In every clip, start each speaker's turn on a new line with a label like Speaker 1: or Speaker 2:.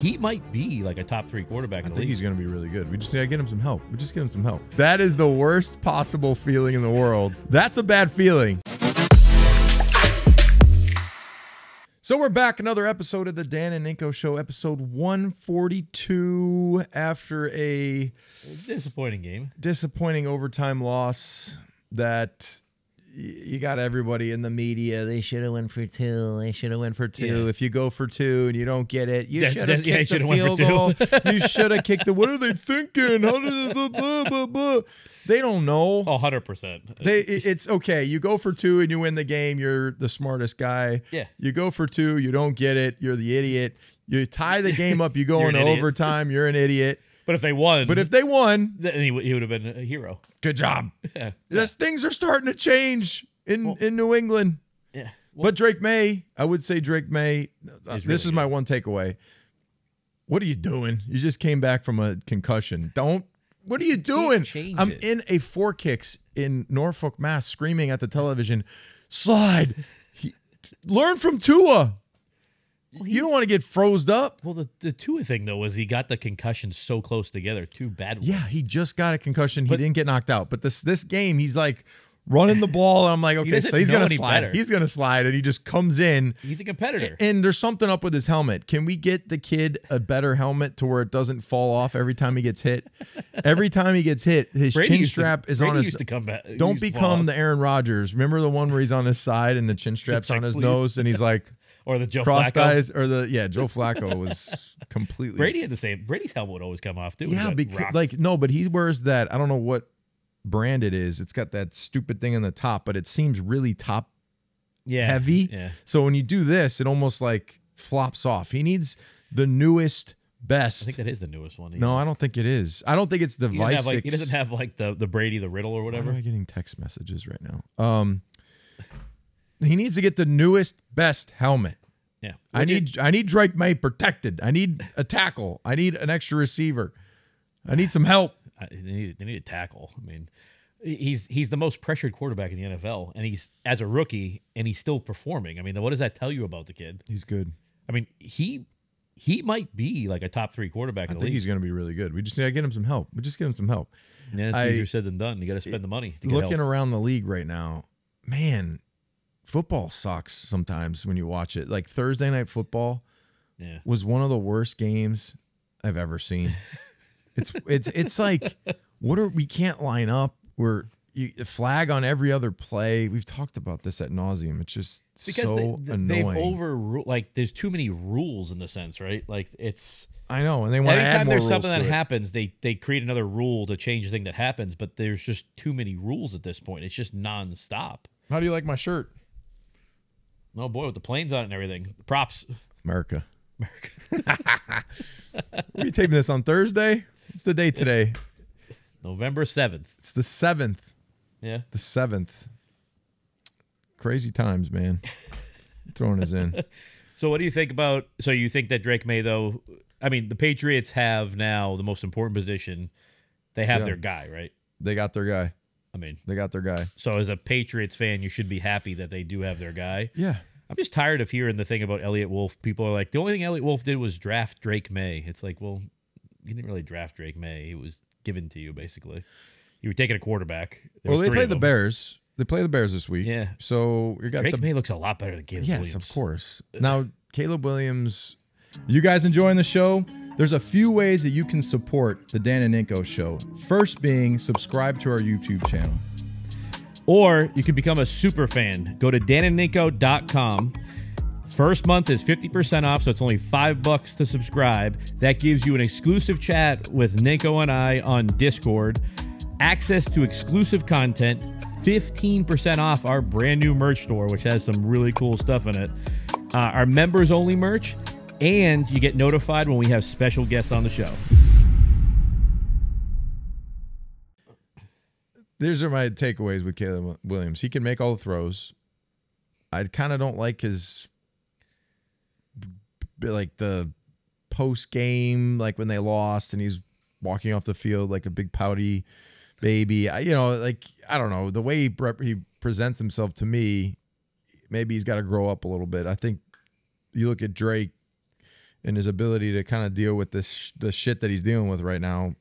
Speaker 1: He might be like a top three quarterback
Speaker 2: I
Speaker 1: the
Speaker 2: think
Speaker 1: league.
Speaker 2: he's going to be really good. We just got to get him some help. We just get him some help. That is the worst possible feeling in the world. That's a bad feeling. So we're back another episode of the Dan and Ninko Show, episode 142 after a
Speaker 1: Disappointing game.
Speaker 2: disappointing overtime loss that you got everybody in the media. They should have went for two. They should have went for two.
Speaker 1: Yeah.
Speaker 2: If you go for two and you don't get it, you should have
Speaker 1: yeah,
Speaker 2: kicked the field goal. you should have kicked the. What are they thinking? How did blah, blah, blah, blah. They don't know.
Speaker 1: Oh, 100%.
Speaker 2: They, it's okay. You go for two and you win the game. You're the smartest guy.
Speaker 1: Yeah.
Speaker 2: You go for two, you don't get it. You're the idiot. You tie the game up. You go into overtime. You're an idiot.
Speaker 1: But if they won,
Speaker 2: But if they won,
Speaker 1: then he, would- he would have been a hero.
Speaker 2: good job.
Speaker 1: Yeah.
Speaker 2: The things are starting to change in
Speaker 1: Well-
Speaker 2: in New England.
Speaker 1: Yeah.
Speaker 2: But Drake Maye, I would say Drake Maye. uh,
Speaker 1: He's
Speaker 2: this
Speaker 1: really
Speaker 2: is my one takeaway. What are you doing? You just came back from a concussion. Don't. What are you doing?
Speaker 1: change
Speaker 2: I'm
Speaker 1: it.
Speaker 2: in a four kicks in Norfolk, Mass, screaming at the television. Slide. He- learn from Tua. You don't want to get froze up.
Speaker 1: Well, the, the Tua thing, though, was he got the concussion so close together. Two bad ones.
Speaker 2: Yeah, he just got a concussion. He didn't get knocked out. But this this game, he's like running the ball, and I'm like, okay,
Speaker 1: doesn't
Speaker 2: so he's gonna slide.
Speaker 1: better.
Speaker 2: He's gonna slide, and he just comes in.
Speaker 1: He's a competitor.
Speaker 2: And there's something up with his helmet. Can we get the kid a better helmet to where it doesn't fall off every time he gets hit? Every time he gets hit, his
Speaker 1: Brady
Speaker 2: chin
Speaker 1: used to-
Speaker 2: strap is
Speaker 1: Brady
Speaker 2: on his.
Speaker 1: used to come back.
Speaker 2: Don't become the Aaron Rodgers. Remember the one where he's on his side and the chin strap's on his
Speaker 1: please.
Speaker 2: nose, and he's like
Speaker 1: or the Joe
Speaker 2: crossed
Speaker 1: Flacco.
Speaker 2: eyes, or the yeah, Joe Flacco was completely
Speaker 1: Brady had the same. Brady's helmet would always come off too.
Speaker 2: Yeah, because like no, but he wears that. I don't know what brand it is. It's got that stupid thing on the top, but it seems really top
Speaker 1: yeah,
Speaker 2: heavy.
Speaker 1: Yeah,
Speaker 2: So when you do this, it almost like flops off. He needs the newest, best.
Speaker 1: I think that is the newest one.
Speaker 2: No,
Speaker 1: has.
Speaker 2: I don't think it is. I don't think it's the
Speaker 1: He
Speaker 2: Vice.
Speaker 1: like, he doesn't have like the the Brady the Riddell or
Speaker 2: Why
Speaker 1: whatever.
Speaker 2: am I getting text messages right now? Um, he needs to get the newest, best helmet.
Speaker 1: Yeah,
Speaker 2: I need I need Drake Maye protected. I need a tackle. I need an extra receiver. I need some help.
Speaker 1: I, they need they need a tackle. I mean, he's he's the most pressured quarterback in the NFL, and he's as a rookie, and he's still performing. I mean, what does that tell you about the kid?
Speaker 2: He's good.
Speaker 1: I mean, he he might be like a top three quarterback
Speaker 2: I
Speaker 1: in the
Speaker 2: think
Speaker 1: league.
Speaker 2: he's going to be really good. We just need to get him some help. We just get him some help.
Speaker 1: yeah, it's
Speaker 2: I-
Speaker 1: easier said than done. You got to spend the money to get
Speaker 2: Looking
Speaker 1: help.
Speaker 2: around the league right now, man, football sucks sometimes when you watch it. Like Thursday night football
Speaker 1: Yeah,
Speaker 2: was one of the worst games I've ever seen. it's it's it's like what are we can't line up. We're you, flag on every other play. We've talked about this at nauseum. It's just
Speaker 1: because
Speaker 2: so
Speaker 1: they,
Speaker 2: annoying.
Speaker 1: they've over like there's too many rules in the sense, right? Like it's
Speaker 2: I know, and they want to add
Speaker 1: anytime there's something that happens, they they create another rule to change the thing that happens. But there's just too many rules at this point. It's just nonstop.
Speaker 2: How do you like my shirt,
Speaker 1: Oh boy, with the planes on it and everything. Props.
Speaker 2: America? America. Are you taping this on Thursday? What's the date today?
Speaker 1: November seventh.
Speaker 2: It's the seventh.
Speaker 1: Yeah.
Speaker 2: The seventh. Crazy times, man. Throwing us in.
Speaker 1: So what do you think about? So you think that Drake Maye though? I mean, the Patriots have now the most important position. They have
Speaker 2: Yeah.
Speaker 1: their guy, right?
Speaker 2: They got their guy.
Speaker 1: I mean,
Speaker 2: They got their guy.
Speaker 1: so as a Patriots fan, you should be happy that they do have their guy.
Speaker 2: Yeah.
Speaker 1: I'm just tired of hearing the thing about Eliot Wolf. People are like, the only thing Eliot Wolf did was draft Drake Maye. It's like, well, you didn't really draft Drake Maye. It was given to you basically. You were taking a quarterback. There
Speaker 2: well, they play the
Speaker 1: them.
Speaker 2: Bears. They play the Bears this week.
Speaker 1: Yeah.
Speaker 2: So you got
Speaker 1: Drake
Speaker 2: the
Speaker 1: May looks a lot better than Caleb
Speaker 2: Yes,
Speaker 1: Williams.
Speaker 2: of course. Now, Caleb Williams. You guys enjoying the show? There's a few ways that you can support the Dan and Ninko show. First being subscribe to our YouTube channel.
Speaker 1: Or you can become a super fan. Go to danandninko.com. First month is 50% off, so it's only five bucks to subscribe. That gives you an exclusive chat with Ninko and I on Discord, access to exclusive content, 15% off our brand new merch store, which has some really cool stuff in it, uh, our members only merch, and you get notified when we have special guests on the show.
Speaker 2: These are my takeaways with Caleb Williams. He can make all the throws. I kind of don't like his like the post game, like when they lost and he's walking off the field like a big pouty baby. I, you know, like I don't know the way he, he presents himself to me. Maybe he's got to grow up a little bit. I think you look at Drake and his ability to kind of deal with this the shit that he's dealing with right now,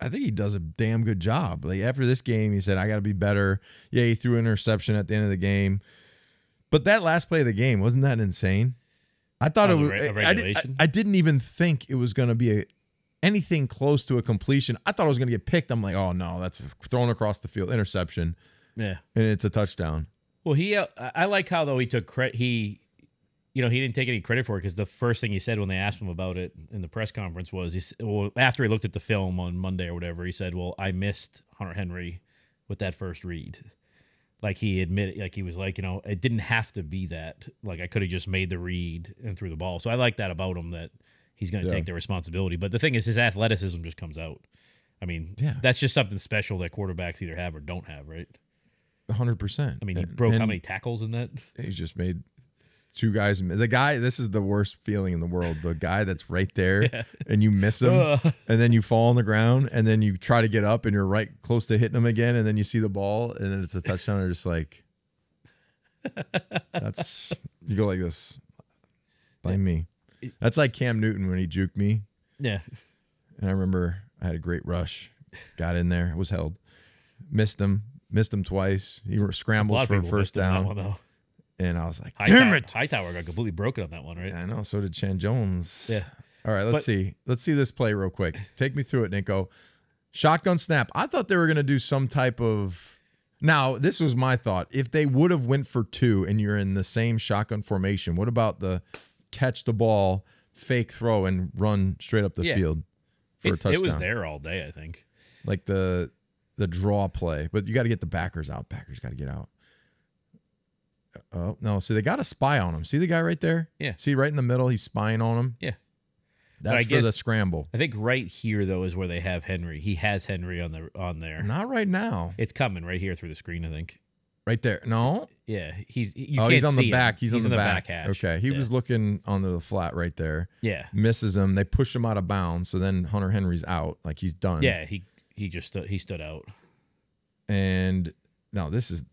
Speaker 2: I think he does a damn good job. Like after this game, he said, "I got to be better." Yeah, he threw an interception at the end of the game, but that last play of the game wasn't that insane? I thought
Speaker 1: Oh,
Speaker 2: it was.
Speaker 1: re-
Speaker 2: I, I, did,
Speaker 1: regulation?
Speaker 2: I, I didn't even think it was going to be a anything close to a completion. I thought it was going to get picked. I'm like, oh no, that's thrown across the field, interception,
Speaker 1: Yeah.
Speaker 2: and it's a touchdown.
Speaker 1: Well, he, uh, I I like how though he took credit. He, you know, he didn't take any credit for it because the first thing he said when they asked him about it in the press conference was, he, well, after he looked at the film on Monday or whatever, he said, "Well, I missed Hunter Henry with that first read." Like he admitted, like he was like, you know, it didn't have to be that. Like I could have just made the read and threw the ball. So I like that about him that he's going to
Speaker 2: Yeah.
Speaker 1: take the responsibility. But the thing is, his athleticism just comes out. I mean,
Speaker 2: Yeah.
Speaker 1: that's just something special that quarterbacks either have or don't have, right?
Speaker 2: hundred percent.
Speaker 1: I mean, he broke how many tackles in that?
Speaker 2: He's just made two guys. The guy. This is the worst feeling in the world. The guy that's right there, and you miss him,
Speaker 1: Ugh.
Speaker 2: and then you fall on the ground, and then you try to get up, and you're right close to hitting him again, and then you see the ball, and then it's a touchdown. You're just like, that's you go like this. Blame me. That's like Cam Newton when he juked me,
Speaker 1: Yeah.
Speaker 2: and I remember I had a great rush, got in there, was held, missed him, missed him twice. He
Speaker 1: A lot
Speaker 2: scrambles
Speaker 1: of
Speaker 2: for a first
Speaker 1: missed on that
Speaker 2: down,
Speaker 1: one.
Speaker 2: And I was like,
Speaker 1: Hightower,
Speaker 2: damn it.
Speaker 1: Hightower got completely broken on that one, right?
Speaker 2: Yeah, I know. So did Chan Jones.
Speaker 1: Yeah.
Speaker 2: All right, let's
Speaker 1: But-
Speaker 2: see. Let's see this play real quick. Take me through it, Ninko. Shotgun snap. I thought they were going to do some type of. Now, this was my thought. If they would have went for two and you're in the same shotgun formation, what about the catch the ball, fake throw, and run straight up the
Speaker 1: Yeah.
Speaker 2: field for
Speaker 1: It's-
Speaker 2: a touchdown?
Speaker 1: it was there all day, I think.
Speaker 2: Like the the draw play, but you got to get the backers out. Backers got to get out. Oh no! See, they got a spy on him. See the guy right there?
Speaker 1: Yeah.
Speaker 2: See right in the middle, he's spying on him.
Speaker 1: Yeah.
Speaker 2: That's for the scramble.
Speaker 1: I think right here though is where they have Henry. He has Henry on the on there.
Speaker 2: Not right now.
Speaker 1: It's coming right here through the screen, I think.
Speaker 2: Right there. No.
Speaker 1: Yeah, he's you
Speaker 2: oh, he's on the back. He's, on the, back.
Speaker 1: hatch.
Speaker 2: Okay. He
Speaker 1: Yeah.
Speaker 2: was looking onto the flat right there.
Speaker 1: Yeah,
Speaker 2: Misses him. They push him out of bounds. So then Hunter Henry's out. Like he's done.
Speaker 1: yeah. He he just stood, he stood out.
Speaker 2: And no, this is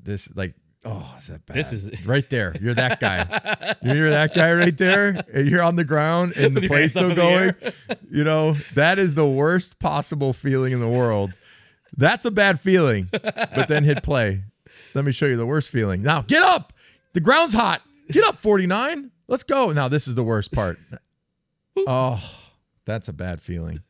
Speaker 2: this like oh, is that bad?
Speaker 1: This is-
Speaker 2: right there. You're that guy. you're that guy right there, and you're on the ground, and the play's still going. You know that is the worst possible feeling in the world. That's a bad feeling. But then hit play. Let me show you the worst feeling. Now get up. The ground's hot. Get up, 49. Let's go. Now this is the worst part. Oh, that's a bad feeling.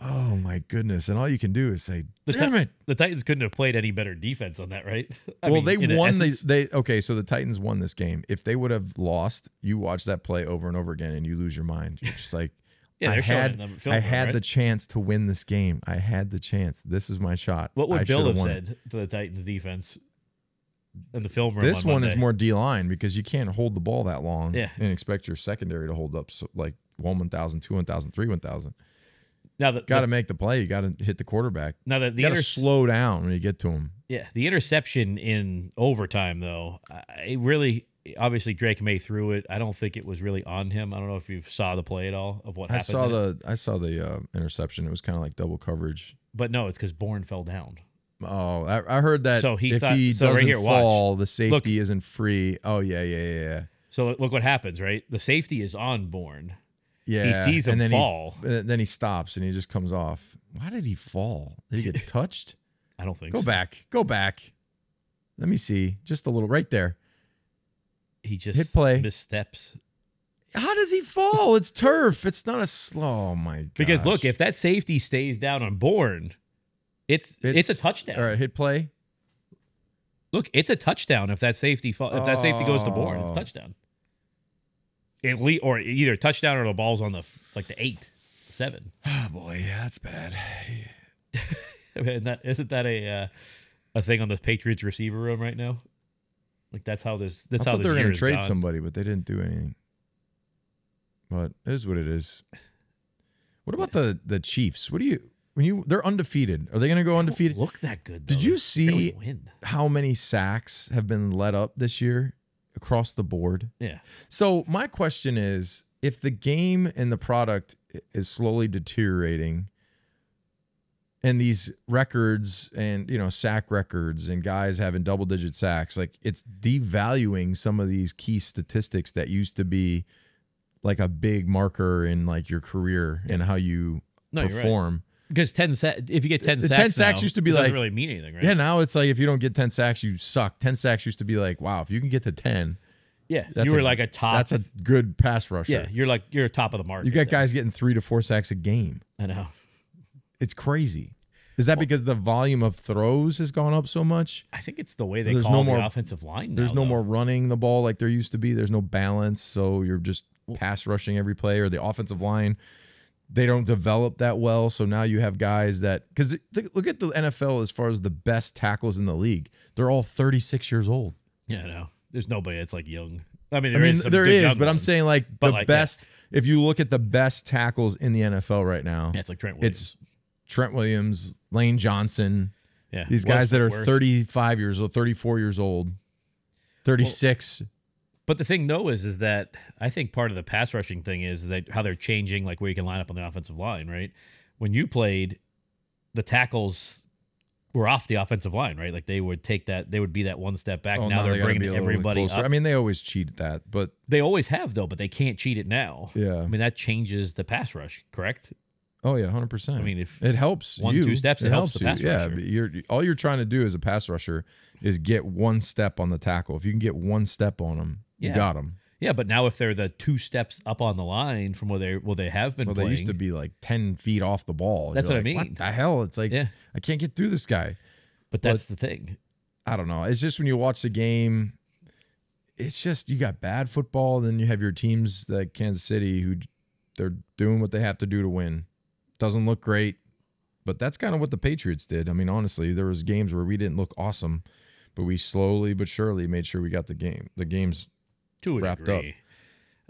Speaker 2: Oh my goodness! And all you can do is say,
Speaker 1: The
Speaker 2: "Damn
Speaker 1: Ti-
Speaker 2: it!"
Speaker 1: The Titans couldn't have played any better defense on that, right? I
Speaker 2: well,
Speaker 1: mean,
Speaker 2: they won. They,
Speaker 1: essence-
Speaker 2: they okay. So the Titans won this game. If they would have lost, you watch that play over and over again, and you lose your mind. You're just like,
Speaker 1: Yeah,
Speaker 2: I had,
Speaker 1: it in the
Speaker 2: I had
Speaker 1: right?
Speaker 2: the chance to win this game. I had the chance. This is my shot.
Speaker 1: What would
Speaker 2: I
Speaker 1: Bill have
Speaker 2: won it.
Speaker 1: said to the Titans defense in the film room?
Speaker 2: This
Speaker 1: on
Speaker 2: one is more D line because you can't hold the ball that long
Speaker 1: Yeah.
Speaker 2: and expect your secondary to hold up so, like one 1,000, two 1,000, three 1,000.
Speaker 1: Now that
Speaker 2: Got to make the play. You got to hit the quarterback.
Speaker 1: now that the
Speaker 2: You got to
Speaker 1: inter-
Speaker 2: slow down when you get to him.
Speaker 1: Yeah, the interception in overtime though, it really obviously Drake Maye threw it. I don't think it was really on him. I don't know if you saw the play at all of what
Speaker 2: I
Speaker 1: happened.
Speaker 2: saw
Speaker 1: in it.
Speaker 2: the I saw the uh, interception. It was kind of like double coverage.
Speaker 1: but no, it's because Bourne fell down.
Speaker 2: Oh, I, I heard that.
Speaker 1: So he
Speaker 2: if
Speaker 1: thought-
Speaker 2: he
Speaker 1: so
Speaker 2: doesn't
Speaker 1: here, watch.
Speaker 2: fall, the safety isn't free. Oh yeah, yeah, yeah, yeah.
Speaker 1: So look what happens, right? The safety is on Bourne.
Speaker 2: Yeah.
Speaker 1: he sees him
Speaker 2: and then
Speaker 1: fall.
Speaker 2: He, uh, then he stops and he just comes off. Why did he fall? Did he get touched?
Speaker 1: I don't think so.
Speaker 2: Go
Speaker 1: so.
Speaker 2: back. Go back. Let me see. Just a little right there.
Speaker 1: He just
Speaker 2: Hit play.
Speaker 1: missteps.
Speaker 2: How does he fall? It's turf. It's not a slow. Oh my god.
Speaker 1: Because look, if that safety stays down on Bourne, it's it's, a touchdown.
Speaker 2: All right, hit play.
Speaker 1: Look, it's a touchdown if that safety fall, if that safety goes to Bourne, it's
Speaker 2: Oh.
Speaker 1: a touchdown. At least, or either touchdown or the ball's on the like the eight, seven.
Speaker 2: Oh boy, yeah, that's bad.
Speaker 1: I mean, that isn't that a uh, a thing on the Patriots receiver room right now? Like that's how this that's
Speaker 2: I
Speaker 1: how they're
Speaker 2: going to trade
Speaker 1: gone.
Speaker 2: somebody, but they didn't do anything. But it is what it is. What about the the Chiefs? What do you when you they're undefeated? Are they going to go undefeated?
Speaker 1: Look that good.
Speaker 2: Did you see- How many sacks have been let up this year across the board?
Speaker 1: Yeah,
Speaker 2: So my question is, if the game and the product is slowly deteriorating, and these records and you know sack records and guys having double digit sacks like it's devaluing some of these key statistics that used to be like a big marker in like your career and how you
Speaker 1: No,
Speaker 2: perform
Speaker 1: Because ten sa- if you get ten sacks,
Speaker 2: 10 sacks
Speaker 1: now,
Speaker 2: used to be
Speaker 1: it doesn't
Speaker 2: like-
Speaker 1: really mean anything, right?
Speaker 2: yeah now it's like if you don't get 10 sacks you suck 10 sacks used to be like wow if you can get to 10
Speaker 1: yeah. You were like a top.
Speaker 2: that's a good pass rusher
Speaker 1: yeah. You're like you're top of the market.
Speaker 2: you got guys getting three to four sacks a game
Speaker 1: I know.
Speaker 2: it's crazy is that because the volume of throws has gone up so much
Speaker 1: I think it's the way
Speaker 2: So
Speaker 1: they
Speaker 2: there's
Speaker 1: call
Speaker 2: no
Speaker 1: the
Speaker 2: more-
Speaker 1: offensive line.
Speaker 2: There's no
Speaker 1: though.
Speaker 2: more running the ball like there used to be. There's no balance, so you're just pass rushing every play. Or the offensive line, they don't develop that well. So now you have guys that because look at the NFL as far as the best tackles in the league. They're all 36 years old.
Speaker 1: Yeah, no. There's nobody that's like young. I mean,
Speaker 2: I mean,
Speaker 1: is some
Speaker 2: there is, but I'm saying like
Speaker 1: But
Speaker 2: the
Speaker 1: like,
Speaker 2: best. If you look at the best tackles in the NFL right now,
Speaker 1: yeah, it's like Trent. Williams.
Speaker 2: it's Trent Williams, Lane Johnson.
Speaker 1: yeah,
Speaker 2: These guys that are
Speaker 1: worst.
Speaker 2: 35 years old, 34 years old, 36.
Speaker 1: But the thing though is, is that I think part of the pass rushing thing is that how they're changing, like where you can line up on the offensive line, right? When you played, the tackles were off the offensive line, right? Like they would take that, they would be that one step back.
Speaker 2: Oh,
Speaker 1: now,
Speaker 2: they
Speaker 1: they're bringing
Speaker 2: a little bit
Speaker 1: everybody.
Speaker 2: I mean, they always cheat at that, but
Speaker 1: they always have though, but they can't cheat it now.
Speaker 2: yeah.
Speaker 1: I mean, that changes the pass rush, correct?
Speaker 2: Oh yeah, hundred percent.
Speaker 1: I mean, if
Speaker 2: it helps
Speaker 1: one,
Speaker 2: you.
Speaker 1: two steps, it helps the
Speaker 2: you.
Speaker 1: pass
Speaker 2: yeah, you're all you're trying to do as a pass rusher is get one step on the tackle. If you can get one step on them, you
Speaker 1: Yeah.
Speaker 2: got them.
Speaker 1: yeah, but now if they're the two steps up on the line from where they where they have been
Speaker 2: Well,
Speaker 1: playing,
Speaker 2: they used to be like ten feet off the ball.
Speaker 1: That's
Speaker 2: You're
Speaker 1: what I mean.
Speaker 2: What the hell? It's like
Speaker 1: yeah,
Speaker 2: I can't get through this guy.
Speaker 1: but that's the thing.
Speaker 2: I don't know. It's just when you watch the game, it's just you got bad football. Then you have your teams like Kansas City who they're doing what they have to do to win. Doesn't look great, but that's kind of what the Patriots did. I mean, honestly, there was games where we didn't look awesome, but we slowly but surely made sure we got the game. The games.
Speaker 1: To a
Speaker 2: wrapped
Speaker 1: degree.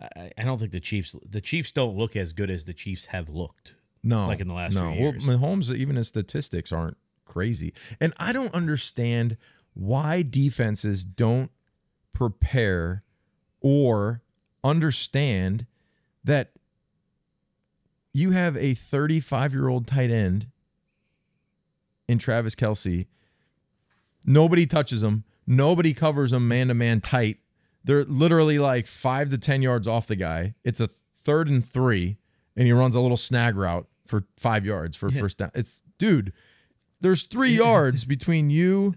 Speaker 1: I, I don't think the Chiefs the Chiefs don't look as good as the Chiefs have looked.
Speaker 2: No,
Speaker 1: Like in the last
Speaker 2: no.
Speaker 1: few years.
Speaker 2: Well, Mahomes, even his statistics aren't crazy, and I don't understand why defenses don't prepare or understand that you have a 35 year old tight end in Travis Kelce. Nobody touches him. Nobody covers him man to man tight. They're literally like five to 10 yards off the guy. It's a third and three, and he runs a little snag route for five yards for first down. It's, dude, there's three yards between you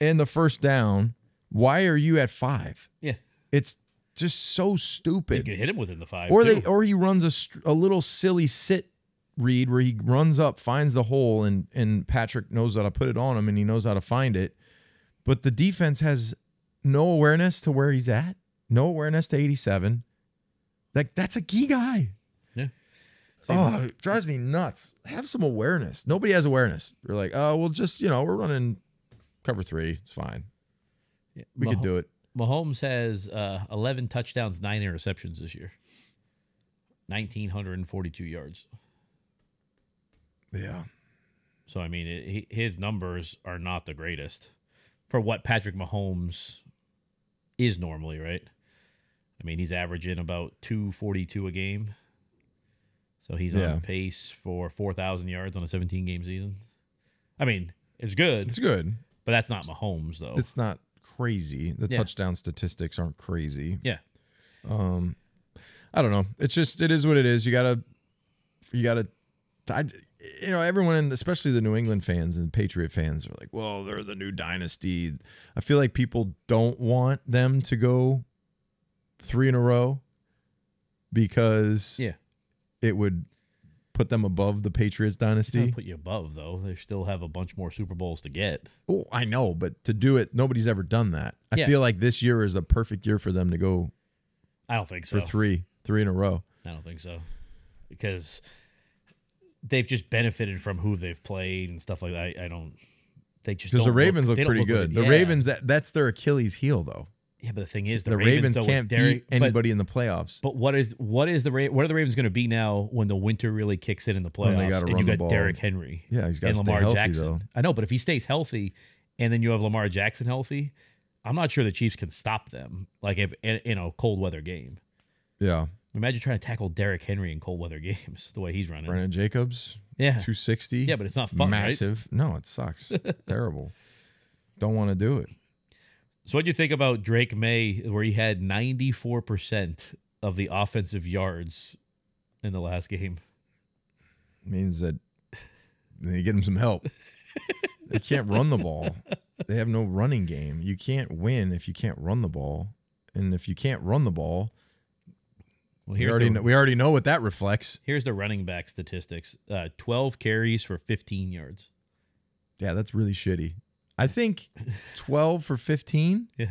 Speaker 2: and the first down. Why are you at five?
Speaker 1: Yeah,
Speaker 2: It's just so stupid.
Speaker 1: you could hit him within the five.
Speaker 2: or
Speaker 1: too.
Speaker 2: they or he runs a, a little silly sit read where he runs up finds the hole and and Patrick knows how to put it on him and he knows how to find it but the defense has no awareness to where he's at no awareness to 87 like that's a key guy.
Speaker 1: Yeah.
Speaker 2: oh. it drives me nuts. Have some awareness. Nobody has awareness. They're like oh well just you know we're running cover 3 it's fine.
Speaker 1: Yeah.
Speaker 2: we could do it.
Speaker 1: Mahomes has uh, 11 touchdowns, nine interceptions this year. 1,942 yards.
Speaker 2: yeah.
Speaker 1: So, I mean, it, his numbers are not the greatest for what Patrick Mahomes is normally, right? I mean, he's averaging about 242 a game. So he's
Speaker 2: Yeah.
Speaker 1: on pace for 4,000 yards on a 17 game season. I mean, it's good,
Speaker 2: it's good
Speaker 1: but that's not Mahomes, though.
Speaker 2: it's not crazy the
Speaker 1: Yeah.
Speaker 2: touchdown statistics aren't crazy
Speaker 1: yeah.
Speaker 2: Um, I don't know. It's just it is what it is. You gotta, you gotta, I, you know, everyone, and especially the New England fans and Patriot fans, are like, well, they're the new dynasty. I feel like people don't want them to go three in a row because
Speaker 1: Yeah.
Speaker 2: it would put them above the Patriots dynasty.
Speaker 1: put you above, though. They still have a bunch more Super Bowls to get.
Speaker 2: Oh, I know, but to do it, nobody's ever done that. I
Speaker 1: Yeah.
Speaker 2: feel like this year is a perfect year for them to go
Speaker 1: I don't think so.
Speaker 2: for three, three in a row.
Speaker 1: I don't think so. Because they've just benefited from who they've played and stuff like that. I, I don't. They just
Speaker 2: Because the Ravens look,
Speaker 1: don't
Speaker 2: pretty
Speaker 1: look
Speaker 2: good.
Speaker 1: like-
Speaker 2: The
Speaker 1: yeah.
Speaker 2: Ravens that that's their Achilles heel though.
Speaker 1: Yeah, but the thing is, the,
Speaker 2: The,
Speaker 1: Ravens,
Speaker 2: Ravens, can't
Speaker 1: Derrick,
Speaker 2: beat anybody in the playoffs.
Speaker 1: But, but what is what is the what are the Ravens going to be now when the winter really kicks in in the playoffs? and you
Speaker 2: the
Speaker 1: got
Speaker 2: ball.
Speaker 1: Derrick Henry
Speaker 2: yeah, he's got
Speaker 1: and
Speaker 2: to stay
Speaker 1: Lamar
Speaker 2: healthy
Speaker 1: Jackson.
Speaker 2: though.
Speaker 1: I know, but if he stays healthy, and then you have Lamar Jackson healthy, I'm not sure the Chiefs can stop them. Like if in, in a cold weather game.
Speaker 2: Yeah,
Speaker 1: Imagine trying to tackle Derrick Henry in cold weather games the way he's running.
Speaker 2: Brandon Jacobs,
Speaker 1: Yeah.
Speaker 2: 260.
Speaker 1: Yeah, but it's not fun, right?
Speaker 2: Massive. No, it sucks. Terrible. Don't want to do it.
Speaker 1: So what do you think about Drake Maye, where he had 94% of the offensive yards in the last game?
Speaker 2: Means that they get him some help. they can't run the ball. They have no running game. You can't win if you can't run the ball. And if you can't run the ball,
Speaker 1: Well,
Speaker 2: we already
Speaker 1: the,
Speaker 2: know, we already know what that reflects.
Speaker 1: here's the running back statistics: uh, 12 carries for 15 yards.
Speaker 2: Yeah, that's really shitty. I think 12 for 15.
Speaker 1: Yeah.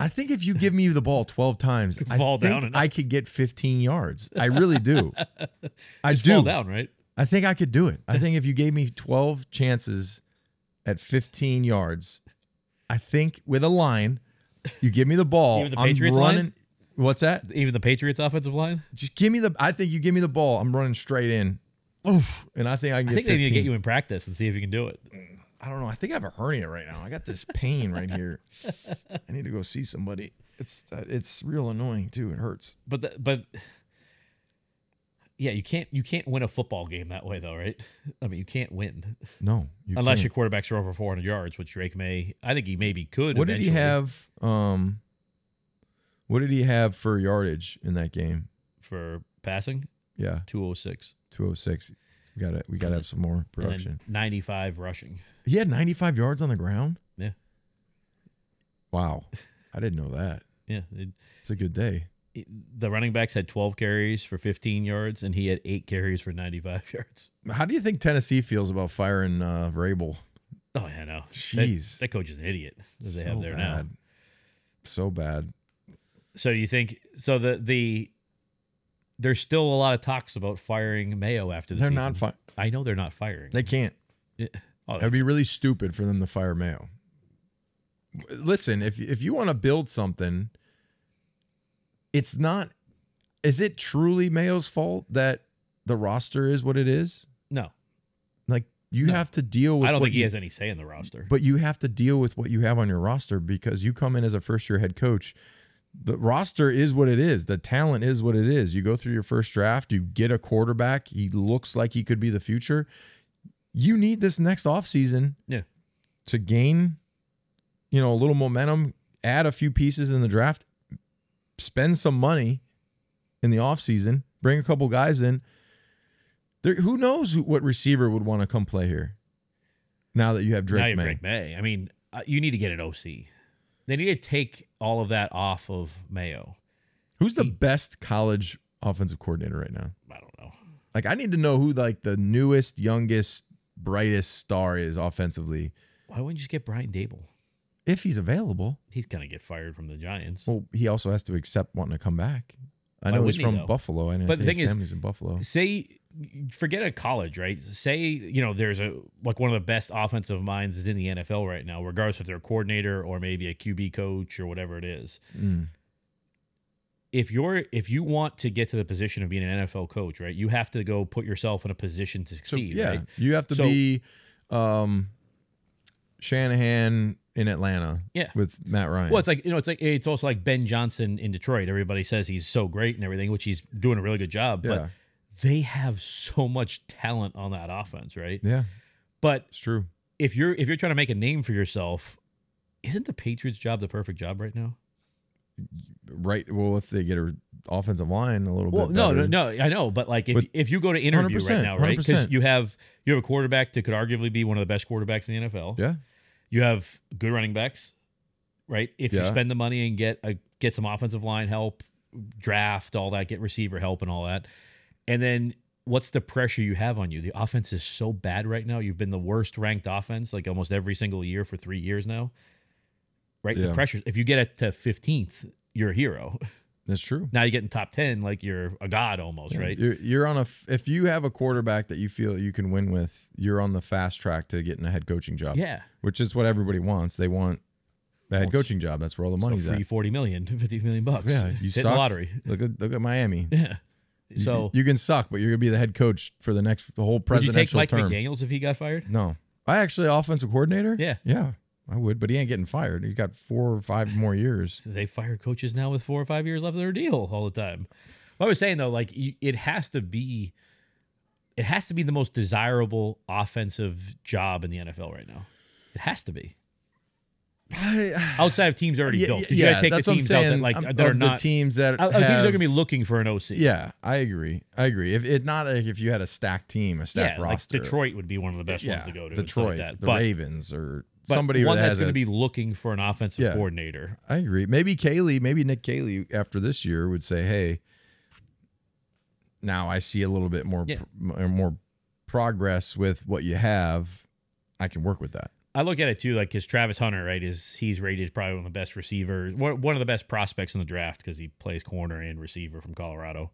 Speaker 2: I think if you give me the ball 12 times, I think I could get 15 yards. I really do. I
Speaker 1: Just
Speaker 2: do.
Speaker 1: fall down, right?
Speaker 2: I think I could do it. I think if you gave me 12 chances at 15 yards, I think with a line, you give me the ball,
Speaker 1: the
Speaker 2: I'm
Speaker 1: Patriots line?
Speaker 2: What's that?
Speaker 1: Even the Patriots offensive line.
Speaker 2: Just give me the I think you give me the ball, I'm running straight in. Oof, and I think I can
Speaker 1: I
Speaker 2: get
Speaker 1: think they
Speaker 2: 15.
Speaker 1: need to get you in practice and see if you can do it.
Speaker 2: I don't know. I think I have a hernia right now. I got this pain right here. I need to go see somebody. It's uh, it's real annoying too. It hurts.
Speaker 1: But the, but yeah, you can't you can't win a football game that way though, right? I mean, you can't win
Speaker 2: No, you
Speaker 1: unless
Speaker 2: can't.
Speaker 1: your quarterbacks are over 400 yards, which Drake Maye. I think he maybe could.
Speaker 2: What did he have? Um, what did he have for yardage in that game?
Speaker 1: for passing?
Speaker 2: Yeah,
Speaker 1: 206.
Speaker 2: two oh six. We got to we got to have some more
Speaker 1: And
Speaker 2: production.
Speaker 1: 95 rushing.
Speaker 2: He had ninety five yards on the ground.
Speaker 1: Yeah.
Speaker 2: Wow, I didn't know that.
Speaker 1: Yeah. it-
Speaker 2: It's a good day.
Speaker 1: it- the running backs had 12 carries for 15 yards, and he had eight carries for 95 yards.
Speaker 2: How do you think Tennessee feels about firing uh, Vrabel?
Speaker 1: Oh, yeah, no. That-
Speaker 2: Jeez.
Speaker 1: That, coach is an idiot as they have there now.
Speaker 2: So bad.
Speaker 1: So you think so? The the there's still a lot of talks about firing Mayo after the
Speaker 2: They're
Speaker 1: season.
Speaker 2: not firing.
Speaker 1: I know they're not firing.
Speaker 2: They can't.
Speaker 1: Yeah. Oh,
Speaker 2: It'd be really stupid for them to fire Mayo. Listen, if if you want to build something, it's not. Is it truly Mayo's fault that the roster is what it is?
Speaker 1: no,
Speaker 2: Like you
Speaker 1: No.
Speaker 2: have to deal with.
Speaker 1: I don't think he
Speaker 2: you-
Speaker 1: has any say in the roster.
Speaker 2: But you have to deal with what you have on your roster because you come in as a first year head coach. The roster is what it is. The talent is what it is. You go through your first draft, you get a quarterback. He looks like he could be the future. You need this next offseason
Speaker 1: Yeah.
Speaker 2: to gain, you know, a little momentum, add a few pieces in the draft, spend some money in the offseason, bring a couple guys in. There, who knows what receiver would want to come play here now that you have Drake
Speaker 1: now you
Speaker 2: May.
Speaker 1: Drake Maye. I mean, uh, you need to get an OC. They need to take all of that off of Mayo.
Speaker 2: Who's the
Speaker 1: He-
Speaker 2: best college offensive coordinator right now?
Speaker 1: I don't know.
Speaker 2: Like I need to know who like the newest, youngest, brightest star is offensively,
Speaker 1: Why wouldn't you just get Brian Daboll?
Speaker 2: if he's available.
Speaker 1: He's gonna get fired from the Giants.
Speaker 2: Well, he also has to accept wanting to come back. I
Speaker 1: Why
Speaker 2: know he's
Speaker 1: wouldn't he,
Speaker 2: from? Buffalo. I know
Speaker 1: But the
Speaker 2: his
Speaker 1: thing is-
Speaker 2: family's in Buffalo.
Speaker 1: say forget a college right say you know there's a like one of the best offensive minds is in the nfl right now regardless if they're a coordinator or maybe a qb coach or whatever it is
Speaker 2: Mm.
Speaker 1: if you're if you want to get to the position of being an nfl coach right you have to go put yourself in a position to
Speaker 2: So,
Speaker 1: succeed
Speaker 2: yeah,
Speaker 1: right
Speaker 2: you have to
Speaker 1: So-
Speaker 2: be um, Shanahan in Atlanta.
Speaker 1: Yeah.
Speaker 2: with Matt Ryan.
Speaker 1: well it's like you know it's like it's also like ben johnson in detroit everybody says he's so great and everything which he's doing a really good job
Speaker 2: yeah,
Speaker 1: but they have so much talent on that offense right
Speaker 2: yeah,
Speaker 1: but
Speaker 2: it's true.
Speaker 1: if you're if you're trying to make a name for yourself, isn't the Patriots job the perfect job right now?
Speaker 2: Right. Well, if they get an offensive line a little
Speaker 1: Well,
Speaker 2: bit,
Speaker 1: no,
Speaker 2: better.
Speaker 1: no, no, I know, but like if
Speaker 2: But-
Speaker 1: if you go to interview right now, right? Because you have you have a quarterback that could arguably be one of the best quarterbacks in the NFL.
Speaker 2: Yeah,
Speaker 1: You have good running backs, right? If you spend the money and get a get some offensive line help, draft all that, get receiver help and all that, and then what's the pressure you have on you? The offense is so bad right now. You've been the worst ranked offense like almost every single year for three years now, right?
Speaker 2: Yeah.
Speaker 1: The pressure. If you get it to fifteenth, you're a hero.
Speaker 2: that's true.
Speaker 1: now you're getting top ten, like you're a god almost, right?
Speaker 2: You're, you're on a. f- If you have a quarterback that you feel you can win with, you're on the fast track to getting a head coaching job.
Speaker 1: Yeah.
Speaker 2: which is what everybody wants. They want a head coaching job. That's where all the
Speaker 1: So
Speaker 2: money's
Speaker 1: free
Speaker 2: at.
Speaker 1: 40 million, 50 million bucks.
Speaker 2: Yeah, you
Speaker 1: Hit the
Speaker 2: suck.
Speaker 1: lottery.
Speaker 2: Look at look at Miami.
Speaker 1: Yeah.
Speaker 2: You-
Speaker 1: So
Speaker 2: you, can suck, but you're gonna be the head coach for the next the whole presidential
Speaker 1: would you take Mike
Speaker 2: term.
Speaker 1: McDaniels if he got fired?
Speaker 2: No, I actually offensive coordinator.
Speaker 1: Yeah.
Speaker 2: yeah, I would, but he ain't getting fired. He's got four or five more years.
Speaker 1: They fire coaches now with four or five years left of their deal all the time. What I was saying though, like it has to be, it has to be the most desirable offensive job in the NFL right now. It has to be outside of teams already
Speaker 2: Yeah,
Speaker 1: built. 'Cause
Speaker 2: yeah,
Speaker 1: you gotta take the
Speaker 2: that's what I'm
Speaker 1: teams that
Speaker 2: saying.
Speaker 1: like that are not
Speaker 2: teams that
Speaker 1: uh, teams are going to be looking for an OC.
Speaker 2: Yeah, I agree. I agree. If it not like if you had a stacked team, a stacked
Speaker 1: yeah, like
Speaker 2: roster,
Speaker 1: Detroit would be one of the best
Speaker 2: yeah,
Speaker 1: ones to go to.
Speaker 2: Detroit,
Speaker 1: like that.
Speaker 2: the
Speaker 1: but,
Speaker 2: Ravens, or somebody
Speaker 1: one
Speaker 2: that
Speaker 1: that's going to be looking for an offensive coordinator.
Speaker 2: I agree. Maybe Caley, maybe Nick Caley after this year would say, "Hey, now I see a little bit more more progress with what you have. I can work with that."
Speaker 1: I look at it too, like because Travis Hunter, right, is he's rated probably one of the best receivers, one of the best prospects in the draft because he plays corner and receiver from Colorado.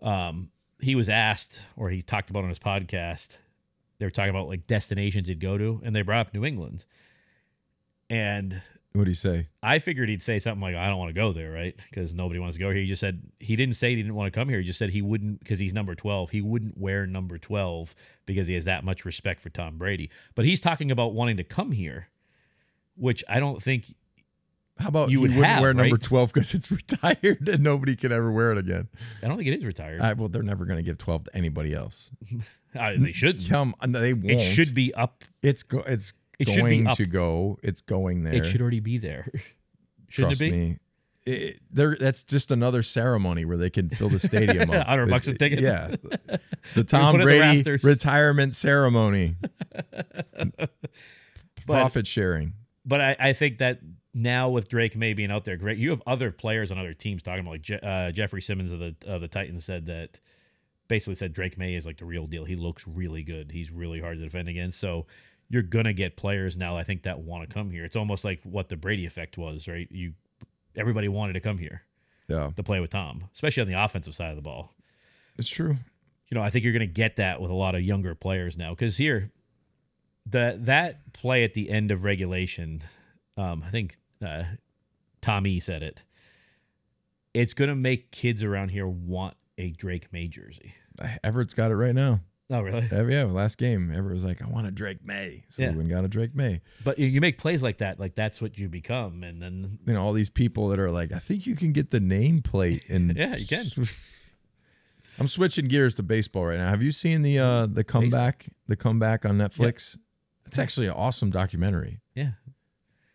Speaker 1: Um, he was asked, or he talked about on his podcast, they were talking about like destinations he'd go to, and they brought up New England. And
Speaker 2: What do he say?
Speaker 1: I figured he'd say something like, "I don't want to go there," right? Because nobody wants to go here. He just said he didn't say he didn't want to come here. He just said he wouldn't because he's number twelve. He wouldn't wear number twelve because he has that much respect for Tom Brady. But he's talking about wanting to come here, which I don't think.
Speaker 2: How about
Speaker 1: You would
Speaker 2: wouldn't
Speaker 1: have,
Speaker 2: wear number
Speaker 1: right?
Speaker 2: twelve because it's retired and nobody can ever wear it again?
Speaker 1: I don't think it is retired.
Speaker 2: I, well, they're never going to give twelve to anybody else.
Speaker 1: Uh, they should.
Speaker 2: Come, they won't.
Speaker 1: It should be up.
Speaker 2: It's go. It's
Speaker 1: It
Speaker 2: going to go. It's going there.
Speaker 1: It should already be there. Shouldn't
Speaker 2: Trust
Speaker 1: it be?
Speaker 2: me. It, there, that's just another ceremony where they can fill the stadium up.
Speaker 1: 100 bucks a ticket.
Speaker 2: Yeah, the Tom
Speaker 1: in the
Speaker 2: Brady retirement ceremony,
Speaker 1: But
Speaker 2: profit sharing.
Speaker 1: but I, I think that now with Drake Maye being out there, great. You have other players on other teams talking about like Je- uh, Jeffery Simmons of the of the Titans said that basically said Drake Maye is like the real deal. He looks really good. He's really hard to defend against. So you're gonna get players now. I think that want to come here. It's almost like what the Brady effect was, right? You everybody wanted to come here
Speaker 2: Yeah,
Speaker 1: to play with Tom, especially on the offensive side of the ball.
Speaker 2: it's true.
Speaker 1: you know, I think you're going to get that with a lot of younger players now because here, the that play at the end of regulation, um, I think uh, Tommy said it. It's going to make kids around here want a Drake Maye jersey.
Speaker 2: Everett's got it right now.
Speaker 1: Oh, really?
Speaker 2: Uh, Yeah, last game, Everett was like, "I want a Drake Maye," so
Speaker 1: Yeah.
Speaker 2: we went and got a Drake Maye.
Speaker 1: But you- you make plays like that, like that's what you become, and then
Speaker 2: You know, all these people that are like, "I think you can get the nameplate," and
Speaker 1: Yeah, you can.
Speaker 2: I'm switching gears to baseball right now. Have you seen the uh the comeback? The comeback on Netflix. It's actually an awesome documentary.
Speaker 1: yeah,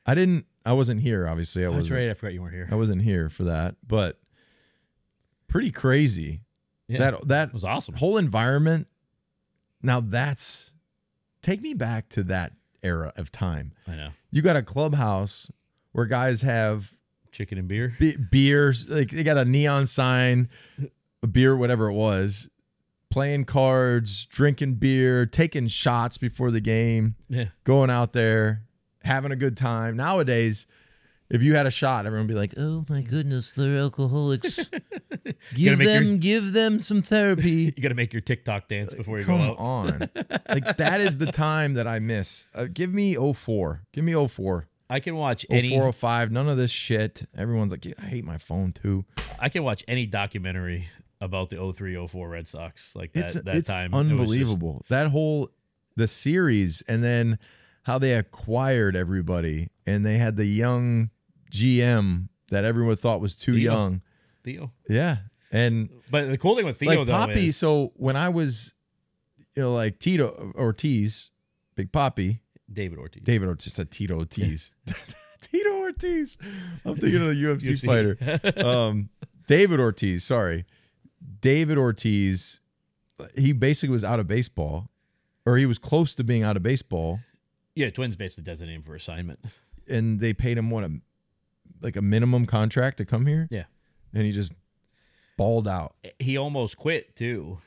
Speaker 2: I didn't. I wasn't here. Obviously, I
Speaker 1: that's
Speaker 2: wasn't.
Speaker 1: right. I forgot you weren't here.
Speaker 2: I wasn't here for that, but pretty crazy.
Speaker 1: Yeah,
Speaker 2: That that
Speaker 1: was awesome.
Speaker 2: whole environment. Now that's take me back to that era of time.
Speaker 1: I know.
Speaker 2: You got a clubhouse where guys have
Speaker 1: Chicken and beer.
Speaker 2: be- beers, like they got a neon sign, a beer, whatever it was, playing cards, drinking beer, taking shots before the game,
Speaker 1: Yeah,
Speaker 2: going out there, having a good time. Nowadays, if you had a shot, everyone would be like, "Oh my goodness, they're alcoholics. give
Speaker 1: make your-
Speaker 2: them, give them some therapy."
Speaker 1: you got to make your TikTok dance before you
Speaker 2: Come
Speaker 1: go out.
Speaker 2: on, like that is the time that I miss. Uh, give me 04. Give me 04.
Speaker 1: I can watch
Speaker 2: 04,
Speaker 1: any.
Speaker 2: 05. None of this shit. Everyone's like, I hate my phone too.
Speaker 1: I can watch any documentary about the 0304 Red Sox like that
Speaker 2: it's
Speaker 1: that
Speaker 2: it's
Speaker 1: time. It just-
Speaker 2: unbelievable. that whole the series and then how they acquired everybody and they had the young GM that everyone thought was too
Speaker 1: Theo.
Speaker 2: young.
Speaker 1: Theo.
Speaker 2: Yeah. And
Speaker 1: But the cool thing with Theo
Speaker 2: like
Speaker 1: though
Speaker 2: Papi,
Speaker 1: is
Speaker 2: so when I was you know like Tito Ortiz, Big Papi,
Speaker 1: David Ortiz.
Speaker 2: David Ortiz said Tito Ortiz. Tito Ortiz. I'm thinking of the UFC,
Speaker 1: UFC.
Speaker 2: fighter. Um, David Ortiz, sorry. David Ortiz, he basically was out of baseball, or he was close to being out of baseball,
Speaker 1: yeah, Twins basically designated him for assignment.
Speaker 2: and they paid him what a like a minimum contract to come here.
Speaker 1: Yeah.
Speaker 2: And he just balled out.
Speaker 1: He almost quit too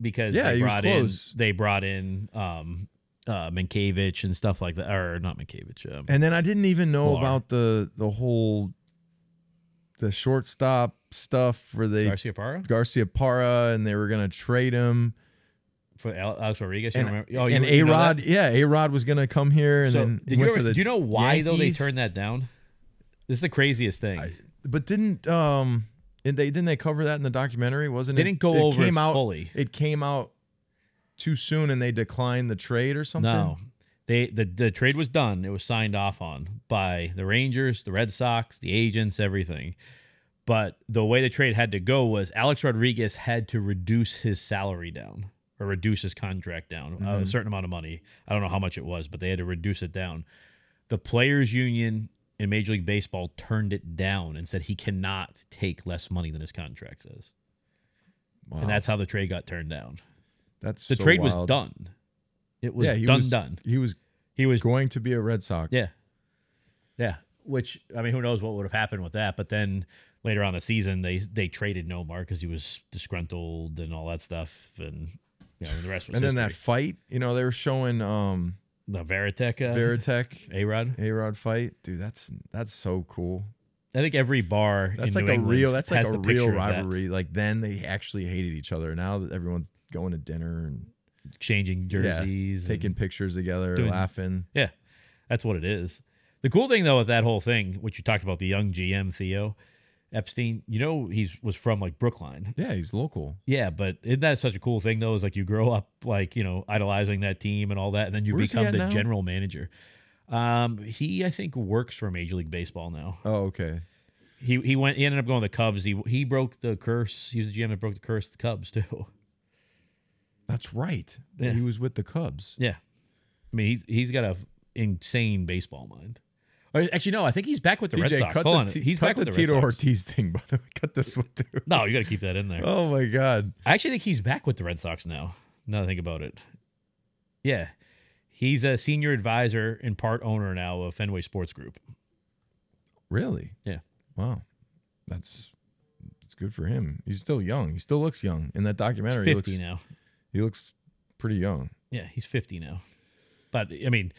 Speaker 1: because
Speaker 2: Yeah,
Speaker 1: they
Speaker 2: he was
Speaker 1: brought in
Speaker 2: close.
Speaker 1: they brought in um uh Mientkiewicz and stuff like that or not Mientkiewicz. Um,
Speaker 2: And then I didn't even know
Speaker 1: Millar.
Speaker 2: about the the whole the shortstop stuff where they
Speaker 1: Garciaparra
Speaker 2: Garcia Parra and they were gonna trade him.
Speaker 1: for Al- Alex Rodriguez. You
Speaker 2: and,
Speaker 1: remember? Oh, you-
Speaker 2: and
Speaker 1: you
Speaker 2: A
Speaker 1: know that?
Speaker 2: Rod, yeah, A Rod was gonna come here and
Speaker 1: So,
Speaker 2: then
Speaker 1: did you ever-
Speaker 2: to the
Speaker 1: do you know why though they turned that down? This is the craziest thing.
Speaker 2: But didn't um and they didn't they cover that in the documentary? Wasn't
Speaker 1: they
Speaker 2: it?
Speaker 1: didn't go
Speaker 2: it
Speaker 1: over
Speaker 2: came
Speaker 1: it
Speaker 2: out,
Speaker 1: fully.
Speaker 2: It came out too soon and they declined the trade or something.
Speaker 1: No. They the, the trade was done. It was signed off on by the Rangers, the Red Sox, the agents, everything. But the way the trade had to go was Alex Rodriguez had to reduce his salary down or reduce his contract down uh, a certain amount of money. I don't know how much it was, but they had to reduce it down. The players' union in Major League Baseball turned it down and said he cannot take less money than his contract says.
Speaker 2: Wow.
Speaker 1: And that's how the trade got turned down.
Speaker 2: that's
Speaker 1: The
Speaker 2: so
Speaker 1: trade was done. It was
Speaker 2: Yeah, he
Speaker 1: done
Speaker 2: was
Speaker 1: done.
Speaker 2: He was
Speaker 1: He was
Speaker 2: going to be a Red Sox.
Speaker 1: yeah. Yeah. Which I mean, who knows what would have happened with that? But then later on the season, they they traded Nomar because he was disgruntled and all that stuff, and you know the rest was
Speaker 2: And then that fight, you know, they were showing um
Speaker 1: the Varitek uh,
Speaker 2: Varitek
Speaker 1: A Rod.
Speaker 2: A Rod fight. Dude, that's that's so cool.
Speaker 1: I think every bar
Speaker 2: That's like
Speaker 1: New
Speaker 2: a
Speaker 1: England
Speaker 2: real that's like a real
Speaker 1: picture of that,
Speaker 2: rivalry. Like then they actually hated each other. Now that everyone's going to dinner and
Speaker 1: exchanging jerseys, and-
Speaker 2: taking pictures together,
Speaker 1: Doing-
Speaker 2: laughing.
Speaker 1: Yeah, that's what it is. The cool thing though with that whole thing, which you talked about, the young GM Theo Epstein, you know, he's was from like Brookline.
Speaker 2: Yeah, he's local.
Speaker 1: Yeah, but isn't that such a cool thing though? Is like you grow up like you know idolizing that team and all that, and then you
Speaker 2: Where's
Speaker 1: become the
Speaker 2: now?
Speaker 1: general manager. Um, he I think works for Major League Baseball now.
Speaker 2: Oh, okay.
Speaker 1: He he went. He ended up going to the Cubs. He he broke the curse. He was the GM that broke the curse. The Cubs too.
Speaker 2: That's right.
Speaker 1: Yeah.
Speaker 2: He was with the Cubs.
Speaker 1: Yeah, I mean he's he's got a insane baseball mind. Or actually, no, I think he's back with the Red Sox.
Speaker 2: cut
Speaker 1: Hold
Speaker 2: the,
Speaker 1: on,
Speaker 2: T-
Speaker 1: he's back
Speaker 2: the
Speaker 1: with the Red
Speaker 2: Tito
Speaker 1: Sox.
Speaker 2: Ortiz thing, by the way. Cut this one too.
Speaker 1: No, you got to keep that in there.
Speaker 2: Oh my God.
Speaker 1: I actually think he's back with the Red Sox now. Now that I think about it. Yeah. He's a senior advisor and part owner now of Fenway Sports Group.
Speaker 2: Really?
Speaker 1: Yeah.
Speaker 2: Wow. That's it's good for him. He's still young. He still looks young. In that
Speaker 1: He's
Speaker 2: documentary, he
Speaker 1: 50
Speaker 2: looks
Speaker 1: now.
Speaker 2: he looks pretty young.
Speaker 1: Yeah, he's 50 now. But I mean,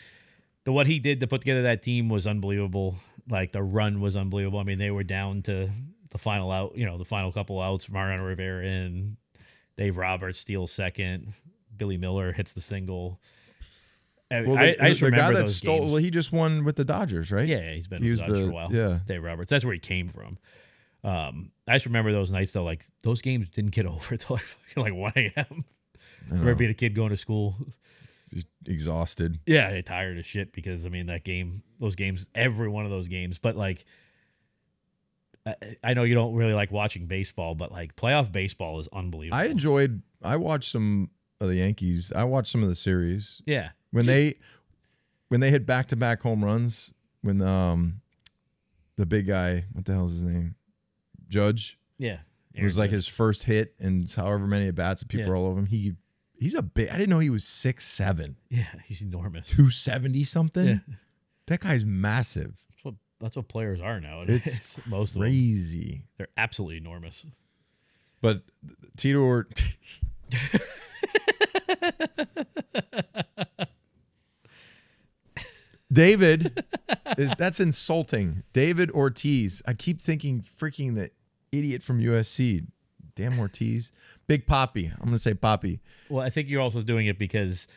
Speaker 1: the what he did to put together that team was unbelievable. Like the run was unbelievable. I mean, they were down to the final out, you know, the final couple outs. Mariano Rivera and Dave Roberts steals second, Billy Mueller hits the single. I,
Speaker 2: Well,
Speaker 1: I,
Speaker 2: the,
Speaker 1: I just
Speaker 2: the guy
Speaker 1: remember
Speaker 2: that
Speaker 1: those
Speaker 2: stole
Speaker 1: games.
Speaker 2: well, he just won with the Dodgers, right?
Speaker 1: Yeah, he's been
Speaker 2: He
Speaker 1: with the Dodgers
Speaker 2: the-
Speaker 1: for a while.
Speaker 2: yeah.
Speaker 1: Dave Roberts. That's where he came from. Um, I just remember those nights though. Like those games didn't get over until like like one a.m.
Speaker 2: I
Speaker 1: Remember being a kid going to school.
Speaker 2: Exhausted.
Speaker 1: Yeah, they tired as shit because I mean that game, those games, every one of those games. But like, I, I know you don't really like watching baseball, but like playoff baseball is unbelievable.
Speaker 2: I enjoyed. I watched some of the Yankees. I watched some of the series
Speaker 1: yeah,
Speaker 2: when they when they hit back to back home runs. When um the big guy, what the hell is his name, Judge,
Speaker 1: yeah.
Speaker 2: it was like his first hit and however many at bats people
Speaker 1: Yeah.
Speaker 2: all over him. He he's a big. I didn't know he was six seven,
Speaker 1: yeah, he's enormous.
Speaker 2: two seventy something.
Speaker 1: Yeah.
Speaker 2: That guy's massive.
Speaker 1: That's what that's what players are nowadays.
Speaker 2: It's
Speaker 1: Most of them,
Speaker 2: Crazy.
Speaker 1: they're absolutely enormous.
Speaker 2: But Tito or David is that's insulting. David Ortiz. I keep thinking freaking the idiot from USC. Damn Ortiz. Big Papi. I'm gonna say Papi.
Speaker 1: Well, I think you're also doing it because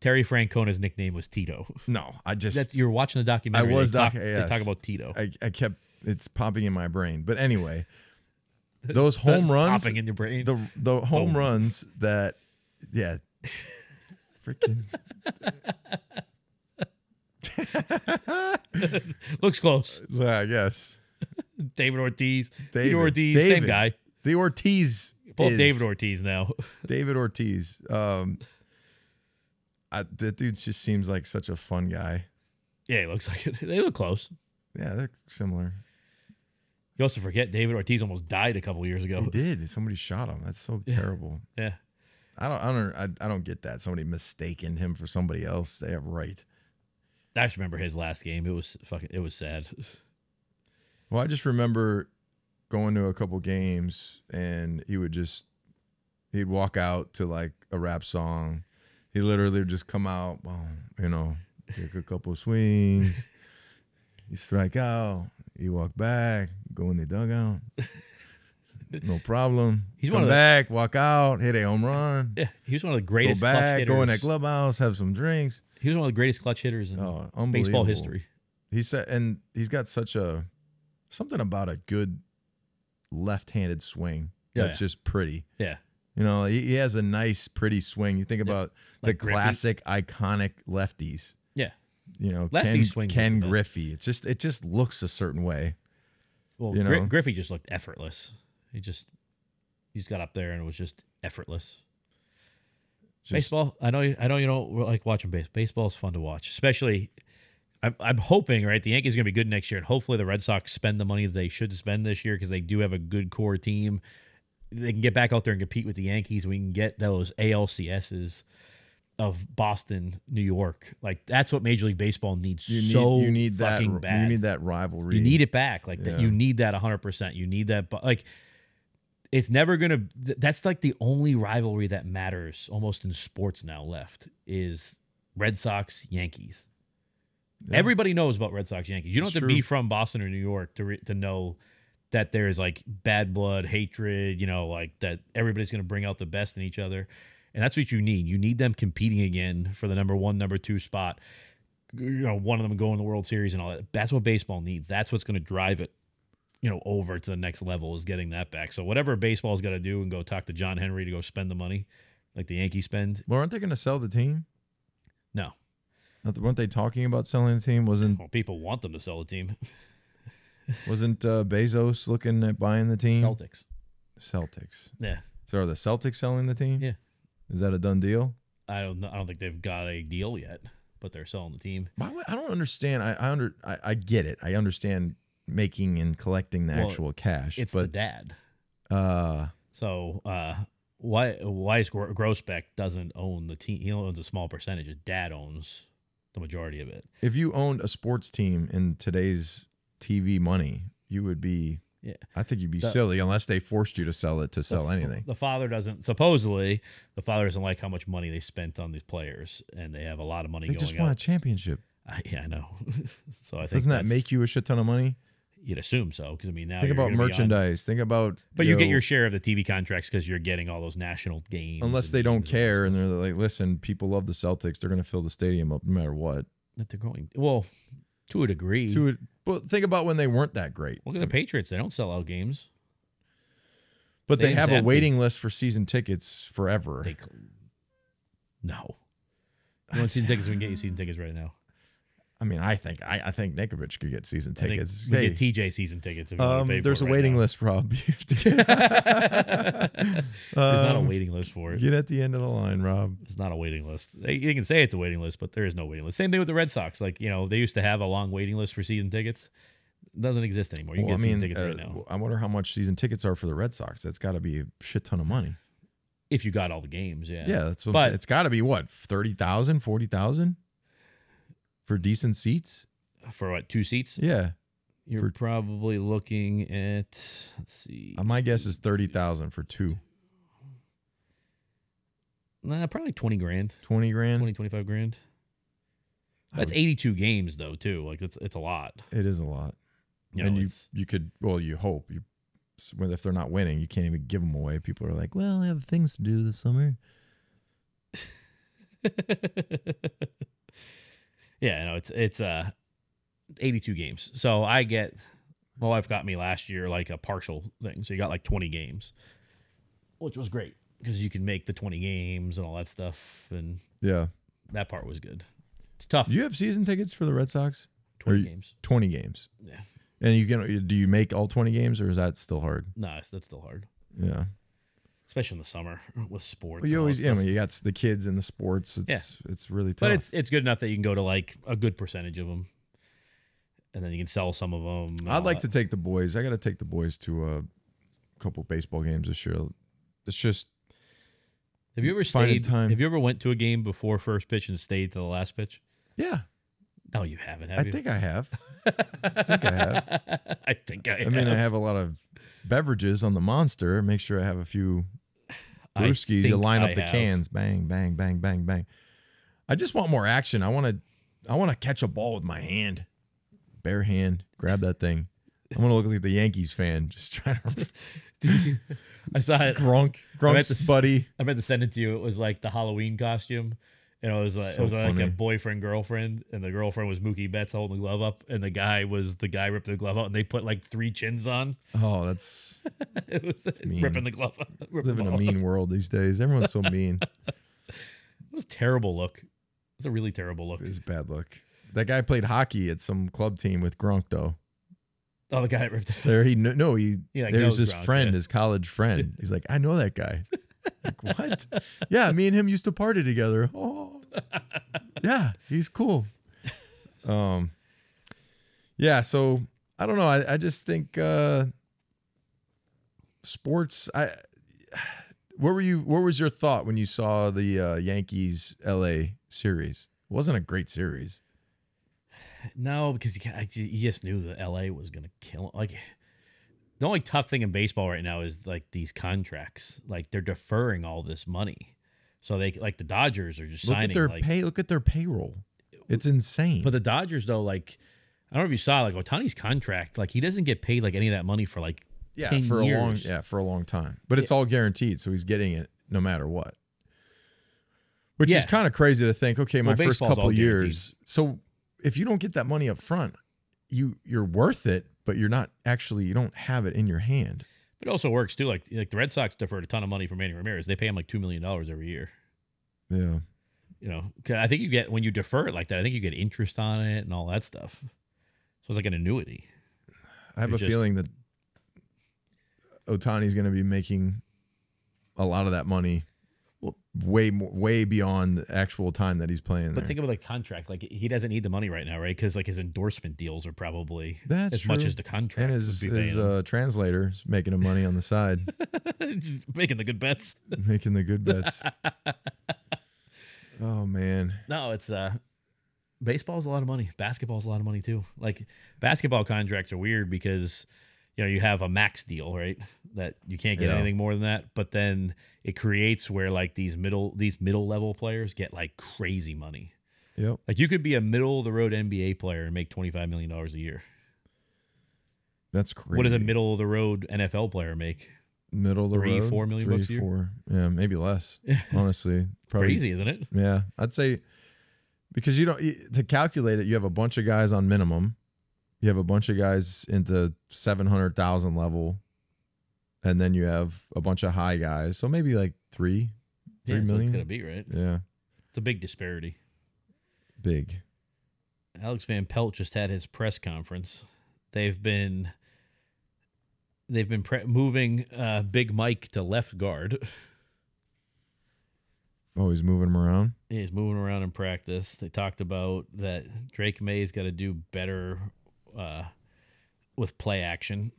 Speaker 1: Terry Francona's nickname was Tito.
Speaker 2: No, I just
Speaker 1: That's you're watching the documentary.
Speaker 2: I was
Speaker 1: they talk,
Speaker 2: doc-
Speaker 1: they talk about Tito.
Speaker 2: I, I kept it's popping in my brain. But anyway, those home runs
Speaker 1: popping in your brain.
Speaker 2: the the home
Speaker 1: Boom.
Speaker 2: runs that yeah freaking
Speaker 1: Looks close.
Speaker 2: yeah, I guess
Speaker 1: David Ortiz.
Speaker 2: David.
Speaker 1: Ortiz, same guy.
Speaker 2: The Ortiz
Speaker 1: Both David Ortiz now.
Speaker 2: David Ortiz um I, that dude just seems like such a fun guy
Speaker 1: yeah, he looks like it. They look close.
Speaker 2: yeah they're similar
Speaker 1: You also forget David Ortiz almost died a couple years ago.
Speaker 2: he did somebody shot him that's so terrible
Speaker 1: Yeah.
Speaker 2: I don't I don't I, I don't get that somebody mistaken him for somebody else they have right
Speaker 1: I just remember his last game. It was fucking it was sad.
Speaker 2: Well, I just remember going to a couple games and he would just he'd walk out to like a rap song. He literally would just come out, well, you know, take a couple swings, you strike out, he walk back, go in the dugout. No problem.
Speaker 1: He's
Speaker 2: come
Speaker 1: one of the-
Speaker 2: back, walk out, hit a home run,
Speaker 1: Yeah, he was one of the
Speaker 2: go
Speaker 1: greatest clutch
Speaker 2: back,
Speaker 1: hitters.
Speaker 2: go in that clubhouse, have some drinks.
Speaker 1: He was one of the greatest clutch hitters in
Speaker 2: Oh,
Speaker 1: baseball history.
Speaker 2: He said, and he's got such a something about a good left-handed swing
Speaker 1: Yeah,
Speaker 2: that's
Speaker 1: yeah.
Speaker 2: just pretty.
Speaker 1: Yeah.
Speaker 2: You know, he, he has a nice, pretty swing. You think about the
Speaker 1: Like Griffey.
Speaker 2: classic, iconic lefties.
Speaker 1: Yeah.
Speaker 2: You know,
Speaker 1: Lefty
Speaker 2: Ken,
Speaker 1: swings are
Speaker 2: Ken. Griffey. It's just it just looks a certain way.
Speaker 1: Well,
Speaker 2: You know?
Speaker 1: Griffey just looked effortless. He just he's got up there and it was just effortless.
Speaker 2: Just-
Speaker 1: baseball, I know, you- I know you don't like watching baseball. Baseball is fun to watch, especially. I'm, I'm hoping right the Yankees are going to be good next year, and hopefully the Red Sox spend the money that they should spend this year because they do have a good core team. They can get back out there and compete with the Yankees. We can get those ALCSs of Boston, New York. Like that's what Major League Baseball needs
Speaker 2: You need
Speaker 1: so
Speaker 2: you need that
Speaker 1: bad.
Speaker 2: you need that rivalry.
Speaker 1: You need it back. Like that. You need that 100%. You need that. But like, it's never going to, that's like the only rivalry that matters almost in sports now left is Red Sox, Yankees.
Speaker 2: Yeah.
Speaker 1: Everybody knows about Red Sox, Yankees. You don't
Speaker 2: It's
Speaker 1: have to
Speaker 2: true.
Speaker 1: be from Boston or New York to, re- to know that there's like bad blood, hatred, you know, like that everybody's going to bring out the best in each other. And that's what you need. You need them competing again for the number one, number two spot. You know, one of them going to the World Series and all that. That's what baseball needs. That's what's going to drive it, you know, over to the next level is getting that back. So whatever baseball's got to do and go talk to John Henry to go spend the money like the Yankees spend.
Speaker 2: Well, aren't they going to sell the team?
Speaker 1: No.
Speaker 2: Weren't they talking about selling the team? Wasn't
Speaker 1: Well, people want them to sell the team.
Speaker 2: wasn't uh, Bezos looking at buying the team?
Speaker 1: Celtics.
Speaker 2: Celtics.
Speaker 1: Yeah.
Speaker 2: So are the Celtics selling the team?
Speaker 1: Yeah.
Speaker 2: Is that a done deal?
Speaker 1: I don't know. I don't think they've got a deal yet, but they're selling the team.
Speaker 2: Why would- I don't understand. I I under I, I get it. I understand making and collecting the
Speaker 1: Well,
Speaker 2: actual cash,
Speaker 1: It's the dad.
Speaker 2: uh,
Speaker 1: So uh, why Weiss Gro- Grousbeck doesn't own the team? He owns a small percentage. His dad owns the majority of it.
Speaker 2: if you owned a sports team in today's TV money, you would be.
Speaker 1: Yeah.
Speaker 2: I think you'd be
Speaker 1: The-
Speaker 2: silly unless they forced you to sell it to sell
Speaker 1: the,
Speaker 2: anything.
Speaker 1: The father doesn't. Supposedly, the father doesn't like how much money they spent on these players, and they have a lot of money
Speaker 2: They just won a championship.
Speaker 1: I- yeah, I know. so I think
Speaker 2: Doesn't that make you a shit ton of money?
Speaker 1: You'd assume so, because I mean now
Speaker 2: Think about merchandise. Think about.
Speaker 1: but you get
Speaker 2: know,
Speaker 1: your share of the TV contracts because you're getting all those national games.
Speaker 2: unless they don't
Speaker 1: and
Speaker 2: care and they're like, listen, people love the Celtics. They're going to fill the stadium up no matter what.
Speaker 1: that they're going. Well, to a degree.
Speaker 2: To it, but think about when they weren't that great.
Speaker 1: Look at the Patriots; they don't sell out games.
Speaker 2: But they have a waiting list for season tickets forever.
Speaker 1: They no. You want season tickets? We can get you season tickets right now.
Speaker 2: I mean, I think I, I think Ninkovich could get season tickets.
Speaker 1: we
Speaker 2: Hey,
Speaker 1: get TJ season tickets. If you want
Speaker 2: um, there's a
Speaker 1: right
Speaker 2: waiting
Speaker 1: now.
Speaker 2: list, Rob.
Speaker 1: There's not a
Speaker 2: Um,
Speaker 1: waiting list for it.
Speaker 2: Get at the end of the line, Rob.
Speaker 1: It's not a waiting list. They, you can say it's a waiting list, but there is no waiting list. Same thing with the Red Sox. Like you know, they used to have a long waiting list for season tickets. It doesn't exist anymore. You can
Speaker 2: Well,
Speaker 1: get
Speaker 2: I
Speaker 1: season tickets
Speaker 2: uh,
Speaker 1: right now
Speaker 2: I wonder how much season tickets are for the Red Sox. That's got to be a shit ton of money.
Speaker 1: if you got all the games. Yeah.
Speaker 2: Yeah, that's what
Speaker 1: But-.
Speaker 2: It's got to be what 30,000, 40,000 for decent seats.
Speaker 1: For what two seats?
Speaker 2: Yeah,
Speaker 1: You're
Speaker 2: for-
Speaker 1: probably looking at. Let's see.
Speaker 2: Uh, my guess is 30,000 for two.
Speaker 1: Nah, probably twenty grand,
Speaker 2: 20 grand.
Speaker 1: 20, 25 grand. That's 82 games though, too. Like it's it's a lot.
Speaker 2: It is a lot.
Speaker 1: You know,
Speaker 2: and you you could well you hope you if they're not winning you can't even give them away. People are like, well, I have things to do this summer.
Speaker 1: yeah, no, it's it's uh 82 games. So I get my wife got me last year like a partial thing. So you got like 20 games, which was great because you can make the 20 games and all that stuff, and
Speaker 2: Yeah.
Speaker 1: that part was good. It's tough.
Speaker 2: Do you have season tickets for the Red Sox?
Speaker 1: 20
Speaker 2: you-
Speaker 1: games.
Speaker 2: 20 games.
Speaker 1: Yeah.
Speaker 2: And you can do you make all 20 games or is that still hard?
Speaker 1: No, that's still hard,
Speaker 2: Yeah.
Speaker 1: Especially in the summer with sports.
Speaker 2: Well, you always
Speaker 1: that
Speaker 2: you, know, you got the kids and the sports. It's it's really tough.
Speaker 1: but it's it's good enough that you can go to like a good percentage of them, and then you can sell some of them.
Speaker 2: I'd like
Speaker 1: that.
Speaker 2: to take the boys. I got to take the boys to a couple baseball games this year. It's just
Speaker 1: Have you ever stayed?
Speaker 2: time.
Speaker 1: Have you ever went to a game before first pitch and stayed to the last pitch?
Speaker 2: yeah.
Speaker 1: No, you haven't.
Speaker 2: I
Speaker 1: you?
Speaker 2: think I have. I think I have.
Speaker 1: I think I.
Speaker 2: I mean, I
Speaker 1: have.
Speaker 2: have a lot of beverages on the monster. Make sure I have a few
Speaker 1: I
Speaker 2: brewskis. You
Speaker 1: think
Speaker 2: line
Speaker 1: I
Speaker 2: up the
Speaker 1: have.
Speaker 2: cans, bang, bang, bang, bang, bang. I just want more action. I want to, I want to catch a ball with my hand, bare hand, grab that thing. I want to look like the Yankees fan, just trying to
Speaker 1: Did you see? I saw it.
Speaker 2: Gronk,
Speaker 1: I meant to
Speaker 2: buddy.
Speaker 1: I meant to send it to you. It was like the Halloween costume. And it was like
Speaker 2: So
Speaker 1: it was like a boyfriend girlfriend, and the girlfriend was Mookie Betts holding the glove up, and the guy was the guy ripped the glove out, and they put like three chins on.
Speaker 2: Oh, that's
Speaker 1: it was
Speaker 2: mean.
Speaker 1: ripping the glove. Out, ripping
Speaker 2: live in a mean world these days. Everyone's so mean.
Speaker 1: It was a terrible look. It was a really terrible look.
Speaker 2: It's bad look. That guy played hockey at some club team with Gronk though.
Speaker 1: Oh, the guy that ripped it.
Speaker 2: There he no he
Speaker 1: He, like,
Speaker 2: there's his
Speaker 1: Gronk,
Speaker 2: friend,
Speaker 1: yeah.
Speaker 2: his college friend. He's like, I know that guy. like, what? Yeah, me and him used to party together. Oh, yeah, he's cool. Um, yeah. So I don't know. I, I just think uh, sports. I what were you? What was your thought when you saw the uh, Yankees LA series? It wasn't a great series.
Speaker 1: No, because you just knew that LA was gonna kill him. Like the only tough thing in baseball right now is like these contracts. Like they're deferring all this money, so they like the Dodgers are just
Speaker 2: Look
Speaker 1: signing
Speaker 2: at their
Speaker 1: like.
Speaker 2: pay. Look at their payroll. It's insane.
Speaker 1: But the Dodgers though, like I don't know if you saw like Ohtani's contract, like he doesn't get paid like any of that money for like
Speaker 2: yeah
Speaker 1: 10
Speaker 2: for a long yeah for a long time but it's all guaranteed so he's getting it no matter what which
Speaker 1: Yeah.
Speaker 2: is kind of crazy to think okay my
Speaker 1: Well,
Speaker 2: first couple years so if you don't get that money up front you you're worth it but you're not actually you don't have it in your hand
Speaker 1: But it also works too. Like like the Red Sox deferred a ton of money from Manny Ramirez. They pay him like two million dollars every year.
Speaker 2: yeah
Speaker 1: You know, 'Cause I think you get when you defer it like that. I think you get interest on it and all that stuff. So it's like an annuity.
Speaker 2: i have
Speaker 1: It's
Speaker 2: a
Speaker 1: just-
Speaker 2: feeling that Ohtani's going to be making a lot of that money way more way beyond the actual time that he's playing
Speaker 1: But
Speaker 2: there.
Speaker 1: think of the contract. Like he doesn't need the money right now, right? Because like his endorsement deals are probably
Speaker 2: That's
Speaker 1: as much as the contract
Speaker 2: and his, his uh, translator is making him money on the side
Speaker 1: making the good bets.
Speaker 2: making the good bets. oh man,
Speaker 1: No, it's uh baseball's a lot of money. Basketball's a lot of money too. Like basketball contracts are weird because you know you have a max deal, right? That you can't get
Speaker 2: Yeah.
Speaker 1: anything more than that. But then it creates where like these middle these middle level players get like crazy money.
Speaker 2: yep.
Speaker 1: Like you could be a middle of the road NBA player and make twenty five million dollars a year.
Speaker 2: That's crazy.
Speaker 1: What does a middle of the road NFL player make?
Speaker 2: middle of the
Speaker 1: three,
Speaker 2: road?
Speaker 1: four million
Speaker 2: Three,
Speaker 1: bucks a year?
Speaker 2: four. Yeah, maybe less. honestly, probably.
Speaker 1: Crazy, isn't it?
Speaker 2: Yeah, I'd say because you don't to calculate it. You have a bunch of guys on minimum. You have a bunch of guys in the seven hundred thousand level, and then you have a bunch of high guys. So maybe like three,
Speaker 1: Yeah,
Speaker 2: three
Speaker 1: that's
Speaker 2: million.
Speaker 1: it's gonna be, right?
Speaker 2: Yeah,
Speaker 1: It's a big disparity.
Speaker 2: big.
Speaker 1: Alex Van Pelt just had his press conference. They've been they've been pre- moving uh, Big Mike to left guard.
Speaker 2: Oh, he's moving him around.
Speaker 1: He's moving around in practice. They talked about that Drake Maye's got to do better uh, with play action.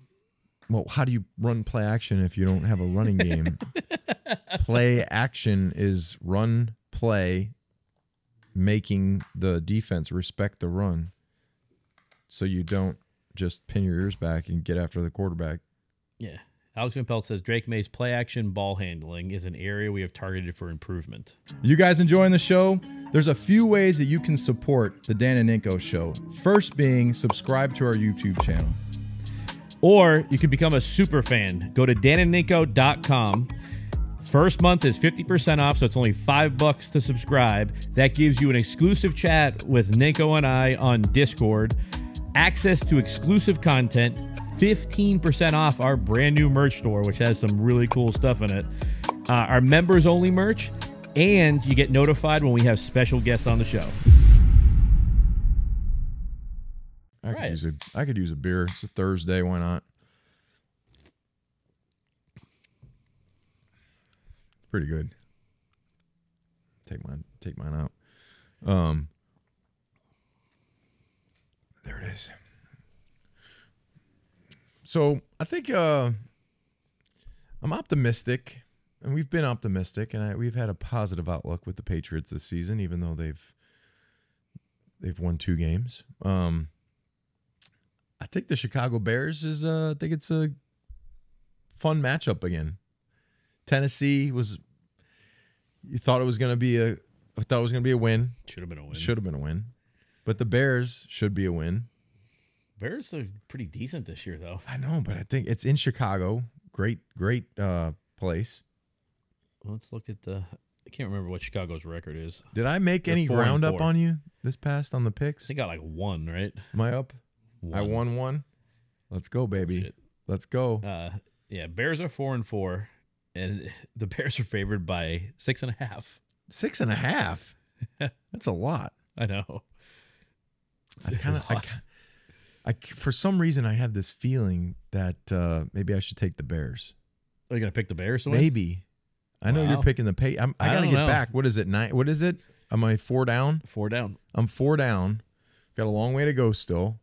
Speaker 2: Well, how do you run play action if you don't have a running game? play action is run play, making the defense respect the run, so you don't just pin your ears back and get after the quarterback.
Speaker 1: Yeah. Alex Van Pelt says Drake Maye's play action ball handling is an area we have targeted for improvement.
Speaker 3: You guys enjoying the show? There's a few ways that you can support the Dan and Ninko show. First being subscribe to our YouTube channel.
Speaker 1: Or you can become a super fan. Go to danandninko.com. First month is 50% off, so it's only five bucks to subscribe. That gives you an exclusive chat with Ninko and I on Discord, access to exclusive content, 15% off our brand new merch store, which has some really cool stuff in it, uh, our members only merch, and you get notified when we have special guests on the show.
Speaker 2: I could
Speaker 1: Right.
Speaker 2: use a I could use a beer. It's a Thursday. Why not? Pretty good. Take mine. Take mine out. Um. There it is. So I think uh, I'm optimistic, and we've been optimistic, and I, we've had a positive outlook with the Patriots this season, even though they've they've won two games. Um, I think the Chicago Bears is uh I think it's a fun matchup again. Tennessee was you thought it was gonna be a I thought it was gonna be a win.
Speaker 1: Should have been a win.
Speaker 2: Should have been a win. But the Bears should be a win.
Speaker 1: Bears are pretty decent this year, though.
Speaker 2: I know, but I think it's in Chicago. Great, great uh place.
Speaker 1: Let's look at the. I can't remember what Chicago's record is.
Speaker 2: Did I make
Speaker 1: They're
Speaker 2: any
Speaker 1: four and
Speaker 2: ground up on you this past on the picks?
Speaker 1: They got like one, right?
Speaker 2: Am I up? I won one. Let's go, baby.
Speaker 1: Shit.
Speaker 2: Let's go.
Speaker 1: Uh, yeah, Bears are four and four, and the Bears are favored by six and a half.
Speaker 2: Six and a half. That's a lot.
Speaker 1: I know.
Speaker 2: I kind of, I, I for some reason I have this feeling that uh, maybe I should take the Bears.
Speaker 1: Are you gonna pick the Bears win?
Speaker 2: Maybe. I know you're picking the pay. I'm, I
Speaker 1: I
Speaker 2: got to get
Speaker 1: know.
Speaker 2: back. What is it? Nine? What is it? Am I four down?
Speaker 1: Four down.
Speaker 2: I'm four down. Got a long way to go still.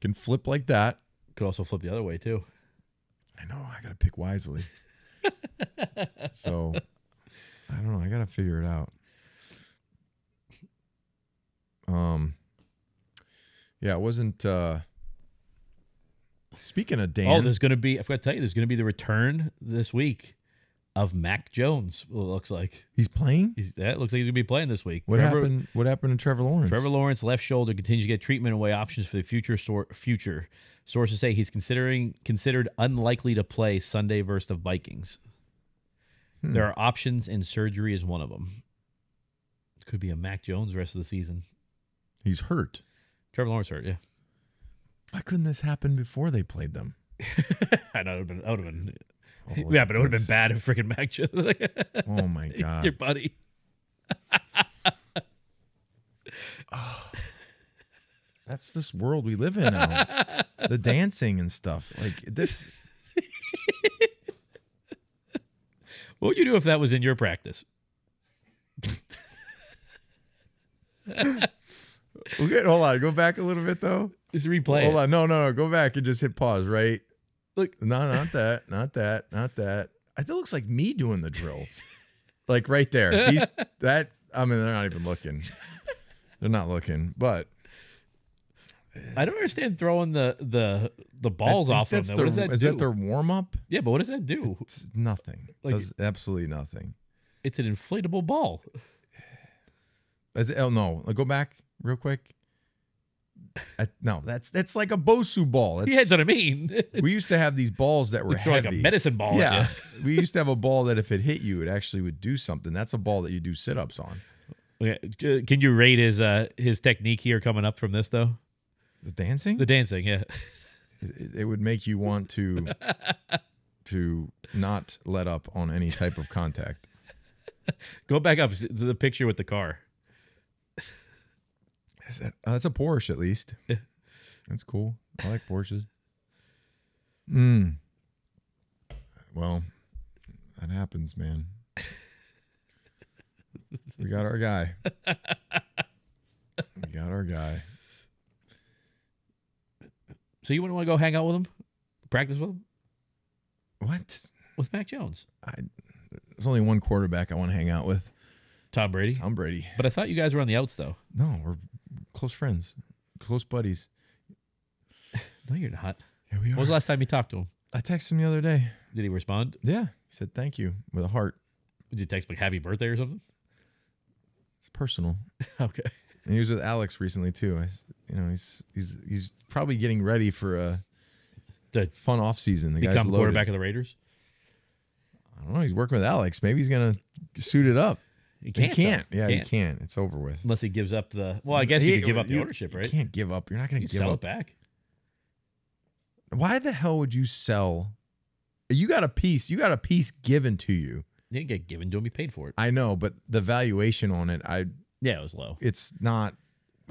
Speaker 2: Can flip like that.
Speaker 1: Could also flip the other way too.
Speaker 2: I know. I got to pick wisely. so I don't know. I got to figure it out. Um. Yeah, it wasn't. uh Speaking of Dan,
Speaker 1: Oh, there's gonna be. I forgot to tell you, there's gonna be the return this week of Mac Jones. It looks like
Speaker 2: he's playing.
Speaker 1: he's that looks like he's gonna be playing this week.
Speaker 2: What
Speaker 1: Trevor,
Speaker 2: happened? What happened to Trevor Lawrence?
Speaker 1: Trevor Lawrence left shoulder continues to get treatment away options for the future. Sor- future sources say he's considering considered unlikely to play Sunday versus the Vikings.
Speaker 2: Hmm.
Speaker 1: There are options, and surgery is one of them. Could be a Mac Jones rest of the season.
Speaker 2: He's hurt.
Speaker 1: Trevor Lawrence hurt, yeah.
Speaker 2: Why couldn't this happen before they played them?
Speaker 1: I know it would have been. Would have been.
Speaker 2: Oh,
Speaker 1: yeah, but it would have been bad if freaking Mac Jones.
Speaker 2: Oh my god!
Speaker 1: Your buddy.
Speaker 2: That's this world we live in now. the dancing and stuff like this.
Speaker 1: What would you do if that was in your practice?
Speaker 2: Okay, hold on. Go back a little bit though.
Speaker 1: Just replay
Speaker 2: hold
Speaker 1: it.
Speaker 2: on. No, no, no. Go back and just hit pause. Right.
Speaker 1: Look.
Speaker 2: No, not that. Not that. Not that. I think it looks like me doing the drill. like right there. He's that. I mean, they're not even looking. They're not looking. But
Speaker 1: I don't understand throwing the the the balls off of them.
Speaker 2: their-
Speaker 1: What does that
Speaker 2: is
Speaker 1: do?
Speaker 2: that their warm up?
Speaker 1: yeah, but what does that do?
Speaker 2: It's nothing.
Speaker 1: Like-
Speaker 2: Does absolutely nothing.
Speaker 1: It's an inflatable ball.
Speaker 2: Is it, oh no, go back real quick. I, no, that's that's like a Bosu ball. That's,
Speaker 1: yeah, that's what I mean. It's
Speaker 2: we used to have these balls that were
Speaker 1: like like a medicine ball.
Speaker 2: yeah, we used to have a ball that if it hit you, it actually would do something. That's a ball that you do sit ups on.
Speaker 1: Okay, Can you rate his uh his technique here coming up from this though?
Speaker 2: The dancing,
Speaker 1: The dancing, yeah.
Speaker 2: it, it would make you want to to not let up on any type of contact.
Speaker 1: Go back up the picture with the car.
Speaker 2: Is that, uh, that's a Porsche at least. That's cool. I like Porsches. Mm. Well, that happens, man. we got our guy. we got our guy.
Speaker 1: So you wouldn't want to go hang out with him, practice with him,
Speaker 2: What?
Speaker 1: with Mac Jones,
Speaker 2: I, there's only one quarterback I want to hang out with.
Speaker 1: Tom Brady.
Speaker 2: Tom Brady.
Speaker 1: But I thought you guys were on the outs though.
Speaker 2: No, we're close friends, close buddies.
Speaker 1: No, you're not.
Speaker 2: Here we
Speaker 1: When
Speaker 2: are.
Speaker 1: was the last time you talked to him?
Speaker 2: I texted him the other day.
Speaker 1: Did he respond?
Speaker 2: Yeah, he said thank you with a heart.
Speaker 1: Did you text like happy birthday or something?
Speaker 2: It's personal.
Speaker 1: Okay.
Speaker 2: And he was with Alex recently too. I, you know, he's he's he's probably getting ready for a
Speaker 1: To
Speaker 2: fun off season. The
Speaker 1: become quarterback of the Raiders?
Speaker 2: I don't know. He's working with Alex. Maybe he's gonna suit it up.
Speaker 1: He
Speaker 2: He
Speaker 1: can't.
Speaker 2: can't.
Speaker 1: though.
Speaker 2: Yeah,
Speaker 1: Can't.
Speaker 2: he can't. It's over with.
Speaker 1: Unless he gives up the. Well, I guess
Speaker 2: He-
Speaker 1: you could give up the
Speaker 2: you-
Speaker 1: ownership, right?
Speaker 2: You can't give up. You're not gonna give
Speaker 1: sell
Speaker 2: up.
Speaker 1: it back.
Speaker 2: Why the hell would you sell? You got a piece. You got a piece given to you.
Speaker 1: He didn't get given to him. He paid for it.
Speaker 2: I know, but the valuation on it, I
Speaker 1: Yeah, it was low.
Speaker 2: it's not.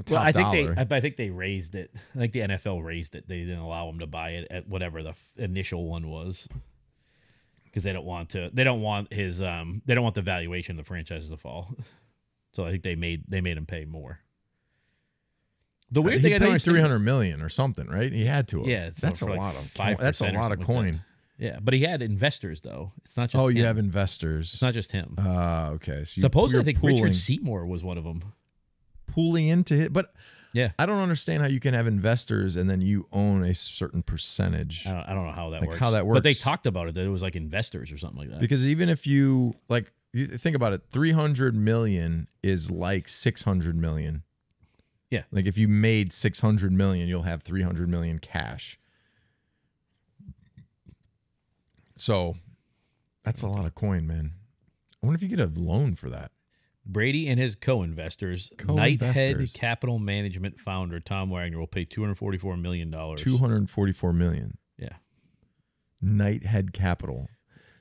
Speaker 1: Well, I think
Speaker 2: dollar.
Speaker 1: they. I, I think they raised it. I think the NFL raised it. They didn't allow him to buy it at whatever the f- initial one was, because they don't want to. They don't want his. Um. They don't want the valuation of the franchise to fall. So I think they made they made him pay more. The weird
Speaker 2: he
Speaker 1: thing I
Speaker 2: paid three hundred million or something, right? He had to. Have.
Speaker 1: Yeah,
Speaker 2: that's a
Speaker 1: like
Speaker 2: lot of.
Speaker 1: 5%
Speaker 2: That's a lot of
Speaker 1: something like
Speaker 2: coin.
Speaker 1: Yeah, but he had investors though. It's not just.
Speaker 2: oh, you have investors.
Speaker 1: It's not just him.
Speaker 2: Ah, okay. So you,
Speaker 1: Supposedly, I think
Speaker 2: pooling,
Speaker 1: Richard Seymour was one of them.
Speaker 2: pooling into it, but
Speaker 1: Yeah,
Speaker 2: I don't understand how you can have investors and then you own a certain percentage.
Speaker 1: I don't, I don't know how that
Speaker 2: Like,
Speaker 1: works.
Speaker 2: how that works.
Speaker 1: But they talked about it that it was like investors or something like that.
Speaker 2: Because even if you like, you think about it, three hundred million is like six hundred million.
Speaker 1: Yeah.
Speaker 2: Like if you made six hundred million, you'll have three hundred million cash. So, that's a lot of coin, man. I wonder if you get a loan for that.
Speaker 1: Brady and his co-investors, Knighthead
Speaker 2: Co-investors.
Speaker 1: Capital Management founder Tom Wagner will pay two hundred forty-four million dollars.
Speaker 2: Two hundred forty-four million.
Speaker 1: Yeah,
Speaker 2: Knighthead Capital.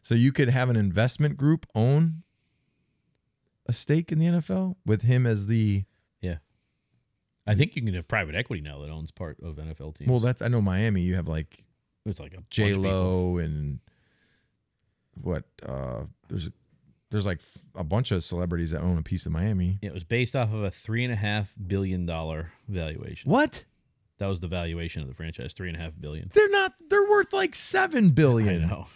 Speaker 2: So you could have an investment group own a stake in the NFL with him as the
Speaker 1: Yeah. I think you can have private equity now that owns part of NFL teams.
Speaker 2: Well, that's I know Miami. You have like
Speaker 1: it's like a
Speaker 2: J. Lo and what? uh There's there's like a bunch of celebrities that own a piece of Miami.
Speaker 1: It was based off of a three and a half billion dollar valuation.
Speaker 2: What?
Speaker 1: That was the valuation of the franchise, three and a half billion.
Speaker 2: They're not. They're worth like seven billion.
Speaker 1: I know.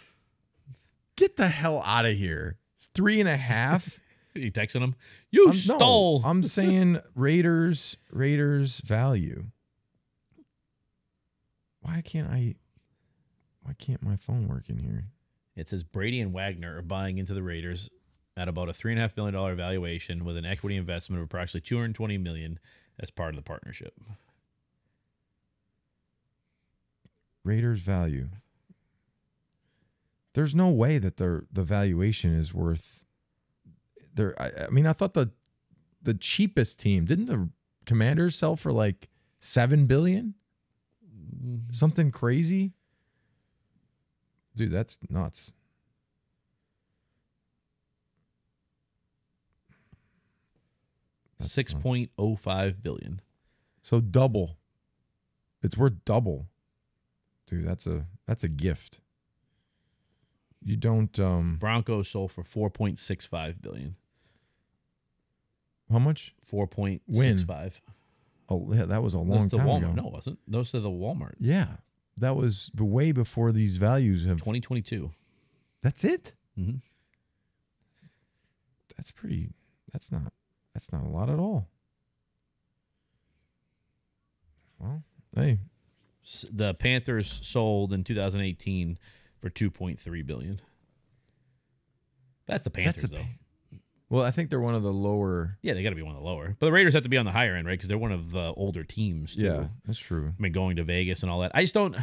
Speaker 2: Get the hell out of here. It's three and a half.
Speaker 1: You texting them? You
Speaker 2: I'm, no,
Speaker 1: stole.
Speaker 2: I'm saying Raiders. Raiders value. Why can't I? Why can't my phone work in here?
Speaker 1: It says Brady and Wagner are buying into the Raiders at about a three and a half billion dollar valuation with an equity investment of approximately two hundred twenty million as part of the partnership.
Speaker 2: Raiders value. There's no way that their the valuation is worth. There, I, I mean, I thought the the cheapest team didn't the Commanders sell for like seven billion, mm-hmm. something crazy. Dude, that's nuts.
Speaker 1: Six point oh five billion.
Speaker 2: So double. It's worth double. Dude, that's a that's a gift. You don't um
Speaker 1: Broncos sold for four point six five billion.
Speaker 2: how much?
Speaker 1: Four point six five.
Speaker 2: Oh, yeah, that was a long
Speaker 1: the
Speaker 2: time
Speaker 1: Walmart.
Speaker 2: ago.
Speaker 1: No, it wasn't. Those are the Walmart.
Speaker 2: Yeah. That was way before these values have
Speaker 1: Twenty twenty two.
Speaker 2: That's it?
Speaker 1: Mhm.
Speaker 2: That's pretty that's not that's not a lot at all. Well, hey,
Speaker 1: The Panthers sold in 2018 for 2.3 billion. That's the Panthers,
Speaker 2: a
Speaker 1: though.
Speaker 2: well, I think they're one of the lower
Speaker 1: Yeah, they got to be one of the lower. But the Raiders have to be on the higher end, right? Because they're one of the older teams. Too.
Speaker 2: Yeah, that's true.
Speaker 1: I mean, going to Vegas and all that. I just don't.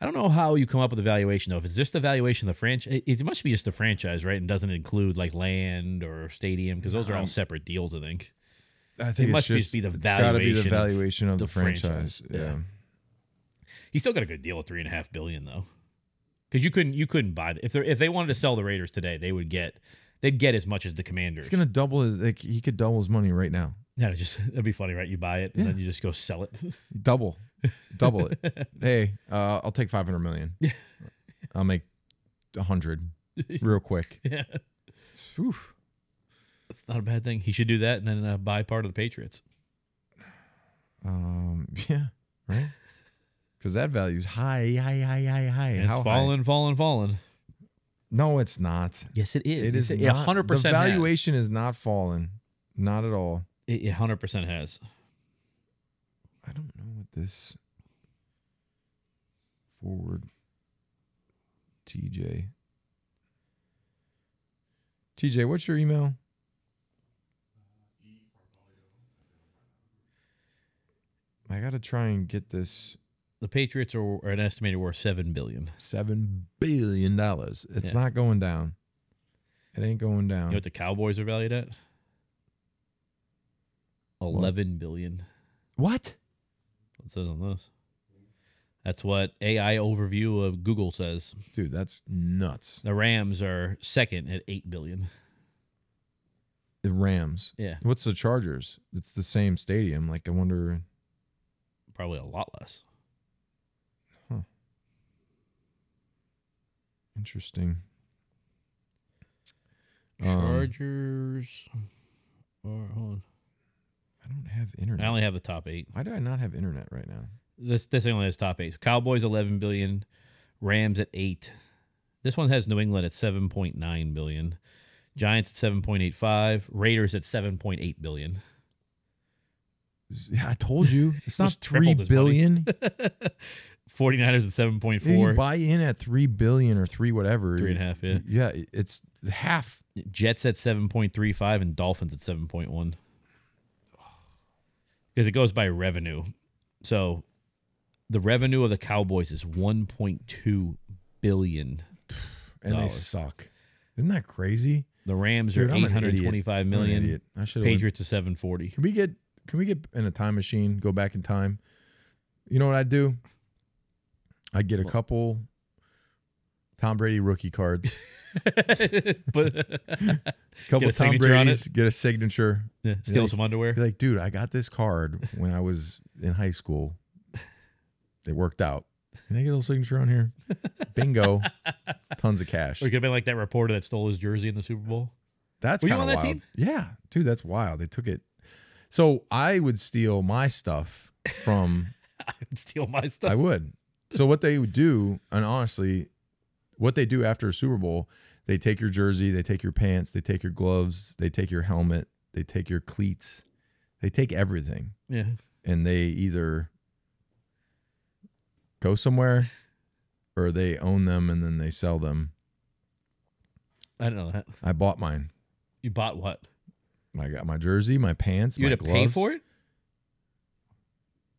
Speaker 1: I don't know how you come up with the valuation though. If it's just the valuation of the franchise, it, must be just the franchise, right? And doesn't include like land or stadium because those are all separate deals. I think.
Speaker 2: I think
Speaker 1: It
Speaker 2: it's
Speaker 1: must
Speaker 2: just,
Speaker 1: be the
Speaker 2: it's gotta be the
Speaker 1: valuation of
Speaker 2: of the,
Speaker 1: the
Speaker 2: franchise.
Speaker 1: franchise.
Speaker 2: Yeah.
Speaker 1: Yeah. He still got a good deal at three and a half billion though, because you couldn't you couldn't buy it if they if they wanted to sell the Raiders today, they would get they'd get as much as the Commanders.
Speaker 2: It's gonna double his like he could double his money right now.
Speaker 1: yeah, just that'd be funny, right? You buy it and
Speaker 2: Yeah.
Speaker 1: then you just go sell it.
Speaker 2: Double. Double it. hey, uh, I'll take five hundred million. I'll make a hundred real quick.
Speaker 1: yeah,
Speaker 2: Oof.
Speaker 1: that's not a bad thing. He should do that and then uh, buy part of the Patriots.
Speaker 2: Um yeah, right? Because that value's high, high, high, high, high.
Speaker 1: And
Speaker 2: How
Speaker 1: it's
Speaker 2: high?
Speaker 1: falling, falling, falling.
Speaker 2: No, it's not.
Speaker 1: Yes, it is.
Speaker 2: It is
Speaker 1: It hundred percent.
Speaker 2: The valuation is not falling. Not at all.
Speaker 1: It hundred percent has.
Speaker 2: I don't know what this forward TJ. TJ, what's your email? I got to try and get this
Speaker 1: The Patriots are, are an estimated worth seven billion.
Speaker 2: seven billion dollars. It's
Speaker 1: Yeah.
Speaker 2: not going down. It ain't going down.
Speaker 1: You know what the Cowboys are valued at? Eleven billion.
Speaker 2: what?
Speaker 1: It says on this. That's what AI overview of Google says.
Speaker 2: Dude, that's nuts.
Speaker 1: The Rams are second at eight billion.
Speaker 2: The Rams.
Speaker 1: Yeah,
Speaker 2: What's the Chargers? It's the same stadium. Like I wonder.
Speaker 1: probably a lot less. Huh.
Speaker 2: Interesting. Um,
Speaker 1: Chargers. or, hold on.
Speaker 2: I don't have internet.
Speaker 1: I only have the top eight.
Speaker 2: Why do I not have internet right now?
Speaker 1: This this only has top eight. Cowboys eleven billion, Rams at eight. This one has New England at seven point nine billion, Giants at seven point eight five, Raiders at seven point eight billion.
Speaker 2: Yeah, I told you. It's not
Speaker 1: three billion.
Speaker 2: three
Speaker 1: tripled his money.
Speaker 2: billion.
Speaker 1: 49ers at seven point
Speaker 2: four. you buy in at three billion or three whatever.
Speaker 1: Three and a half, yeah.
Speaker 2: Yeah, it's half.
Speaker 1: Jets at seven point three five and Dolphins at seven point one. Because it goes by revenue. So the revenue of the Cowboys is one point two billion.
Speaker 2: And they suck. Isn't that crazy?
Speaker 1: The Rams
Speaker 2: Dude,
Speaker 1: are
Speaker 2: I'm
Speaker 1: eight
Speaker 2: an
Speaker 1: hundred
Speaker 2: idiot. I'm an
Speaker 1: million.
Speaker 2: idiot. I should
Speaker 1: Patriots are seven forty.
Speaker 2: Can we get can we get in a time machine, go back in time? You know what I'd do? I'd get a couple Tom Brady rookie cards
Speaker 1: but
Speaker 2: couple
Speaker 1: a
Speaker 2: Tom
Speaker 1: signature on
Speaker 2: Brady's, get a signature.
Speaker 1: yeah, steal
Speaker 2: like-
Speaker 1: some underwear.
Speaker 2: Be like, dude, I got this card when I was in high school. It worked out. Can I get a little signature on here? Bingo. Tons of cash.
Speaker 1: Or it could have been like that reporter that stole his jersey in the Super Bowl.
Speaker 2: That's kind of wild.
Speaker 1: team?
Speaker 2: Yeah, dude, that's wild. They took it. So I would steal my stuff from.
Speaker 1: I would steal my stuff.
Speaker 2: I would. So what they would do, and honestly, what they do after a Super Bowl, they take your jersey, they take your pants, they take your gloves, they take your helmet, they take your cleats, they take everything,
Speaker 1: yeah.
Speaker 2: and they either go somewhere or they own them and then they sell them.
Speaker 1: I don't know that.
Speaker 2: I bought mine.
Speaker 1: You bought what?
Speaker 2: I got my jersey, my pants,
Speaker 1: You
Speaker 2: my
Speaker 1: had to
Speaker 2: gloves.
Speaker 1: pay for it?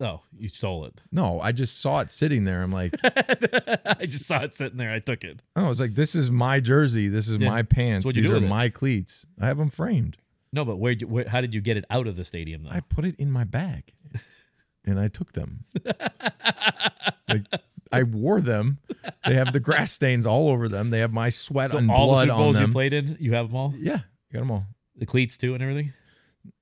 Speaker 1: Oh, you stole it.
Speaker 2: No, I just saw it sitting there. I'm like,
Speaker 1: I just saw it sitting there. I took it.
Speaker 2: oh, it's like this is my jersey. This is
Speaker 1: Yeah.
Speaker 2: my pants.
Speaker 1: So
Speaker 2: These are
Speaker 1: with it?
Speaker 2: my cleats. I have them framed.
Speaker 1: No, but where, where? How did you get it out of the stadium though?
Speaker 2: I put it in my bag, and I took them. like I wore them. They have the grass stains all over them. They have my sweat
Speaker 1: so
Speaker 2: and
Speaker 1: all the
Speaker 2: blood
Speaker 1: Super
Speaker 2: on
Speaker 1: Bowls you
Speaker 2: them.
Speaker 1: played in, you have them all.
Speaker 2: Yeah, got them all.
Speaker 1: The cleats too, and everything.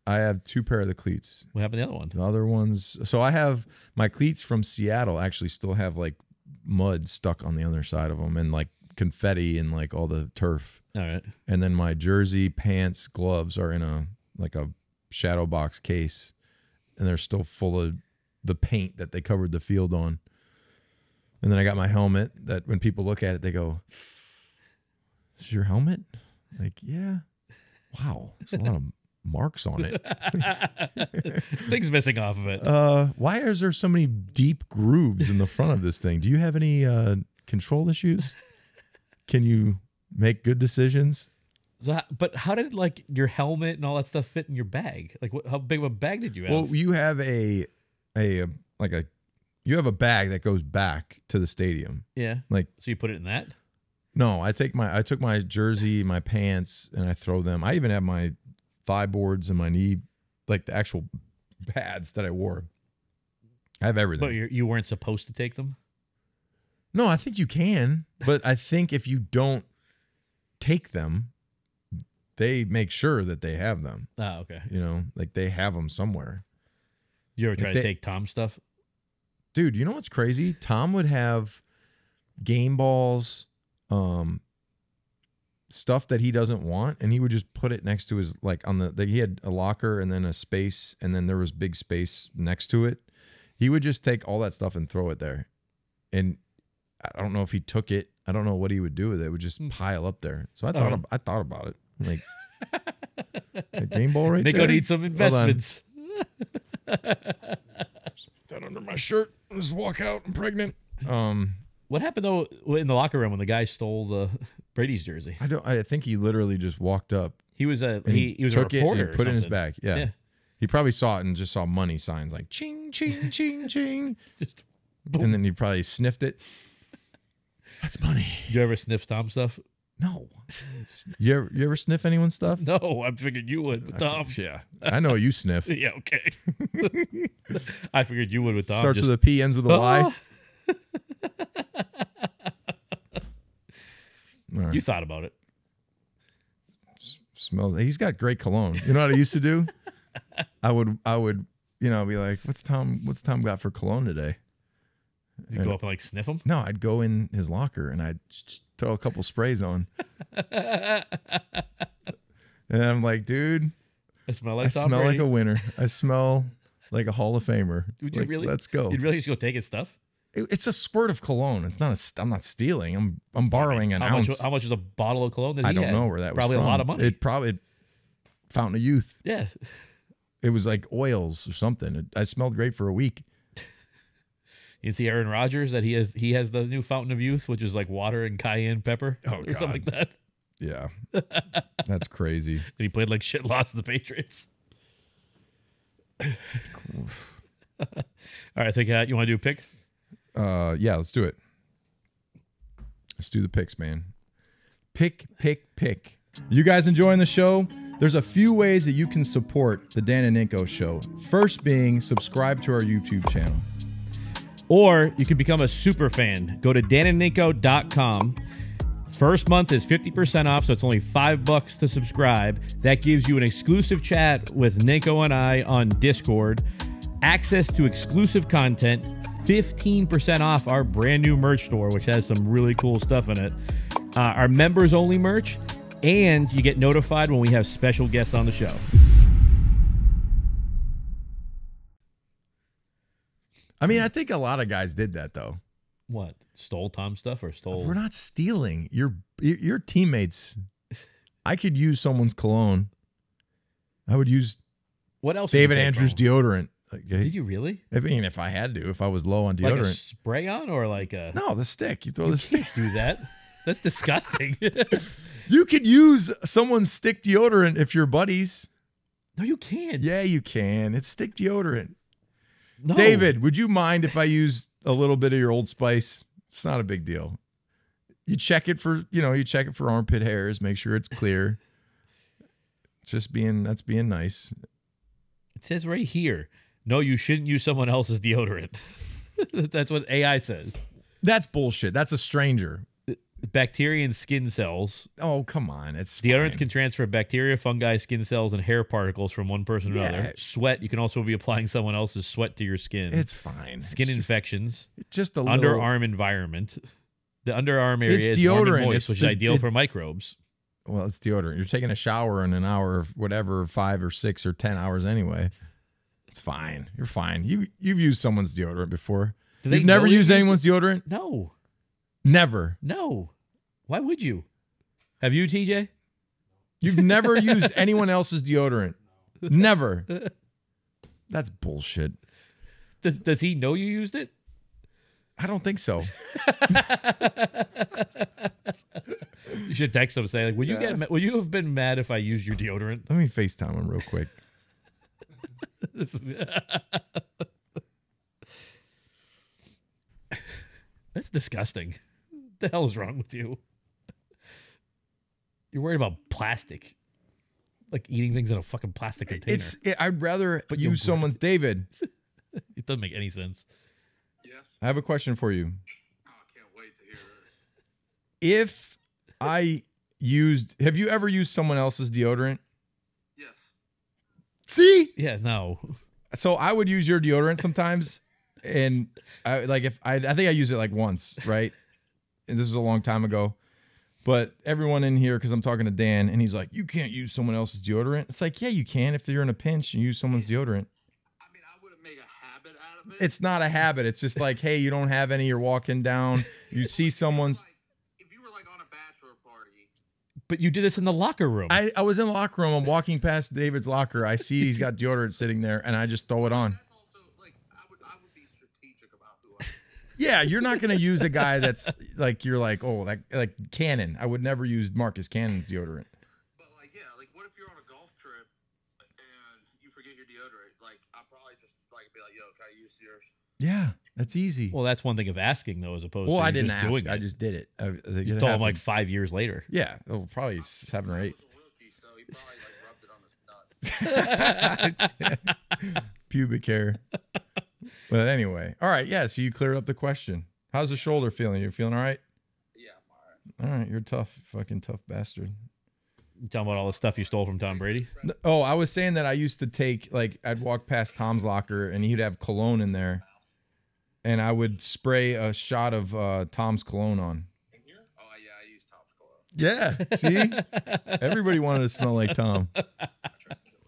Speaker 2: I have two pair of the cleats.
Speaker 1: What happened to the other one?
Speaker 2: The other ones. So I have my cleats from Seattle. Actually, still have like mud stuck on the other side of them, and like confetti and like all the turf.
Speaker 1: All right.
Speaker 2: and then my jersey, pants, gloves are in a like a shadow box case, and they're still full of the paint that they covered the field on. And then I got my helmet that when people look at it, they go, "This is your helmet?" Like, yeah. Wow, there's a lot of marks on it.
Speaker 1: This thing's missing off of it.
Speaker 2: Uh, why is there so many deep grooves in the front of this thing? Do you have any uh, control issues? Can you make good decisions?
Speaker 1: So, but how did like your helmet and all that stuff fit in your bag? Like, what, how big of a bag did you have?
Speaker 2: Well, you have a a like a you have a bag that goes back to the stadium.
Speaker 1: yeah.
Speaker 2: Like
Speaker 1: So you put it in that?
Speaker 2: no, I take my I took my jersey, my pants, and I throw them. I even have my thigh boards and my knee, like the actual pads that I wore. I have everything.
Speaker 1: But you're, you weren't supposed to take them.
Speaker 2: no, I think you can, but I think if you don't take them, they make sure that they have them.
Speaker 1: Oh, okay.
Speaker 2: You know, like they have them somewhere.
Speaker 1: You ever try to
Speaker 2: they-
Speaker 1: take Tom's stuff?
Speaker 2: dude you know what's crazy tom would have game balls um stuff that he doesn't want and he would just put it next to his like on the, the he had a locker and then a space and then there was big space next to it. He would just take all that stuff and throw it there. And i don't know if he took it. I don't know what he would do with it. It would just pile up there. So i thought
Speaker 1: really?
Speaker 2: i thought about it. Like a game ball right
Speaker 1: They
Speaker 2: there.
Speaker 1: go need some
Speaker 2: Hold on.
Speaker 1: investments.
Speaker 2: that under my shirt just walk out i'm pregnant. Um
Speaker 1: What happened though in the locker room when the guy stole the Brady's jersey?
Speaker 2: I don't. I think he literally just walked up.
Speaker 1: He was a he, he was a
Speaker 2: took it
Speaker 1: reporter.
Speaker 2: and
Speaker 1: or
Speaker 2: put it in his
Speaker 1: something.
Speaker 2: bag. Yeah.
Speaker 1: Yeah.
Speaker 2: He probably saw it and just saw money signs like ching ching ching ching,
Speaker 1: Just
Speaker 2: and then he probably sniffed it. That's money.
Speaker 1: you ever sniff Tom stuff?
Speaker 2: No. You ever, you ever sniff anyone's stuff?
Speaker 1: No, I figured you would with Tom.
Speaker 2: Yeah. I know you sniff.
Speaker 1: Yeah, okay. I figured you would with Tom.
Speaker 2: Starts
Speaker 1: just,
Speaker 2: with a P, ends with a Y. Right.
Speaker 1: You thought about it.
Speaker 2: Smells. He's got great cologne. You know what I used to do? I would. I would. You know, be like, "What's Tom? What's Tom got for cologne today?"
Speaker 1: You go up and like sniff him.
Speaker 2: No, I'd go in his locker and I'd throw a couple sprays on. and I'm like, dude,
Speaker 1: I smell like
Speaker 2: I
Speaker 1: Tom
Speaker 2: smell
Speaker 1: Brady.
Speaker 2: like a winner. I smell like a Hall of Famer.
Speaker 1: Would you
Speaker 2: Like,
Speaker 1: really?
Speaker 2: Let's go.
Speaker 1: You'd really just go take his stuff.
Speaker 2: It- it's a squirt of cologne. It's not a. I'm not stealing. I'm. I'm borrowing an
Speaker 1: how
Speaker 2: ounce.
Speaker 1: much? How much was a bottle of cologne? That
Speaker 2: I don't
Speaker 1: had?
Speaker 2: know where that was.
Speaker 1: Probably a lot of money.
Speaker 2: It probably Fountain of Youth.
Speaker 1: yeah.
Speaker 2: It was like oils or something. It, I smelled great for a week.
Speaker 1: You see Aaron Rodgers that he has he has the new Fountain of Youth, which is like water and cayenne pepper
Speaker 2: Oh,
Speaker 1: or something like that.
Speaker 2: Yeah, that's crazy.
Speaker 1: And he played like shit, lost the Patriots. All right, I think uh, you want to do picks.
Speaker 2: Uh, yeah, let's do it. Let's do the picks, man. Pick, pick, pick.
Speaker 3: You guys enjoying the show? There's a few ways that you can support the Dan and Ninko show. First being subscribe to our YouTube channel.
Speaker 1: Or you can become a super fan. Go to danandninko.com. First month is 50% off, so it's only five bucks to subscribe. That gives you an exclusive chat with Ninko and I on Discord, access to exclusive content, 15% off our brand new merch store, which has some really cool stuff in it, uh, our members only merch, and you get notified when we have special guests on the show.
Speaker 2: I mean, I think a lot of guys did that though.
Speaker 1: What? Stole Tom stuff or stole?
Speaker 2: We're not stealing. Your your teammates. I could use someone's cologne. I would use
Speaker 1: What else?
Speaker 2: David Andrews
Speaker 1: from?
Speaker 2: deodorant. Okay?
Speaker 1: Did you really?
Speaker 2: I mean, if I had to, if I was low on deodorant, Like
Speaker 1: spray on or like a?
Speaker 2: no, the stick. You throw the stick.
Speaker 1: Do that. That's disgusting.
Speaker 2: You could use someone's stick deodorant if you're buddies.
Speaker 1: no, you can't.
Speaker 2: Yeah, you can. It's stick deodorant.
Speaker 1: No.
Speaker 2: David, would you mind if I used a little bit of your Old Spice? It's not a big deal. You check it for, you know, you check it for armpit hairs, make sure it's clear. Just being that's being nice.
Speaker 1: It says right here. No, you shouldn't use someone else's deodorant. That's what AI says.
Speaker 2: That's bullshit. That's a stranger.
Speaker 1: Bacteria and skin cells.
Speaker 2: Oh, come on. It's
Speaker 1: Deodorants
Speaker 2: fine.
Speaker 1: can transfer bacteria, fungi, skin cells, and hair particles from one person to
Speaker 2: Yeah.
Speaker 1: another. Sweat. You can also be applying someone else's sweat to your skin.
Speaker 2: It's fine.
Speaker 1: skin
Speaker 2: it's
Speaker 1: infections.
Speaker 2: just a little
Speaker 1: Underarm environment. The underarm area
Speaker 2: It's
Speaker 1: is
Speaker 2: deodorant.
Speaker 1: moist,
Speaker 2: It's
Speaker 1: which
Speaker 2: the-
Speaker 1: is ideal
Speaker 2: it-
Speaker 1: for microbes.
Speaker 2: Well, it's deodorant. You're taking a shower in an hour of whatever, five or six or ten hours anyway. It's fine. You're fine. You you've used someone's deodorant before.
Speaker 1: Do
Speaker 2: You've never used
Speaker 1: use
Speaker 2: anyone's deodorant?
Speaker 1: No,
Speaker 2: Never.
Speaker 1: no. Why would you? Have you, TJ?
Speaker 2: You've never used anyone else's deodorant. Never. That's bullshit.
Speaker 1: Does, does he know you used it?
Speaker 2: I don't think so.
Speaker 1: You should text him and say, like, would you get would you have been mad if I used your deodorant?
Speaker 2: Let me FaceTime him real quick.
Speaker 1: This is- That's disgusting. What the hell is wrong with you? You're worried about plastic, like eating things in a fucking plastic container.
Speaker 2: It's it, I'd rather
Speaker 1: But you'll
Speaker 2: use someone's David.
Speaker 1: it doesn't make any sense.
Speaker 4: Yes.
Speaker 2: I have a question for you.
Speaker 4: Oh, I can't wait to hear this.
Speaker 2: If I used have you ever used someone else's deodorant?
Speaker 4: Yes.
Speaker 2: See?
Speaker 1: Yeah, no.
Speaker 2: So I would use your deodorant sometimes, and I like if I I think I use it like once, right? And this is a long time ago. But everyone in here, because I'm talking to Dan, and he's like, "You can't use someone else's deodorant." It's like, yeah, you can if you're in a pinch and use someone's deodorant.
Speaker 4: I mean, I wouldn't make a habit out of it.
Speaker 2: It's not a habit. It's just like, hey, you don't have any. You're walking down, you see someone's.
Speaker 4: like if you were like on a bachelor party.
Speaker 1: But you did this in the locker room.
Speaker 2: I, I was in the locker room. I'm walking past David's locker. I see he's got deodorant sitting there, and I just throw it on.
Speaker 4: That's also like I would I would be strategic about who I.
Speaker 2: Yeah, you're not gonna use a guy that's like you're like oh like like Cannon. I would never use Marcus Cannon's deodorant.
Speaker 4: But like yeah, like what if you're on a golf trip and you forget your deodorant? Like I probably just like be like, yo, can I use yours?
Speaker 2: Yeah, that's easy.
Speaker 1: well, that's one thing of asking though, as opposed
Speaker 2: Well,
Speaker 1: to
Speaker 2: I didn't
Speaker 1: just
Speaker 2: ask.
Speaker 1: doing
Speaker 2: I
Speaker 1: it.
Speaker 2: just did it. I, I,
Speaker 1: you
Speaker 2: it
Speaker 1: told him like
Speaker 2: happens.
Speaker 1: five years later.
Speaker 2: yeah, oh, probably seven or eight.
Speaker 4: was a rookie, so he probably like rubbed it on his nuts.
Speaker 2: Pubic hair. but anyway, all right. Yeah, so you cleared up the question. How's the shoulder feeling? You're feeling all right?
Speaker 4: yeah, I'm alright.
Speaker 2: All right, you're tough, fucking tough bastard.
Speaker 1: You talking about all the stuff you stole from Tom Brady?
Speaker 2: N- Oh, I was saying that I used to take like I'd walk past Tom's locker and he'd have cologne in there, and I would spray a shot of uh, Tom's cologne on.
Speaker 4: Oh yeah, I use Tom's cologne.
Speaker 2: Yeah, see, everybody wanted to smell like Tom.
Speaker 4: I tried to kill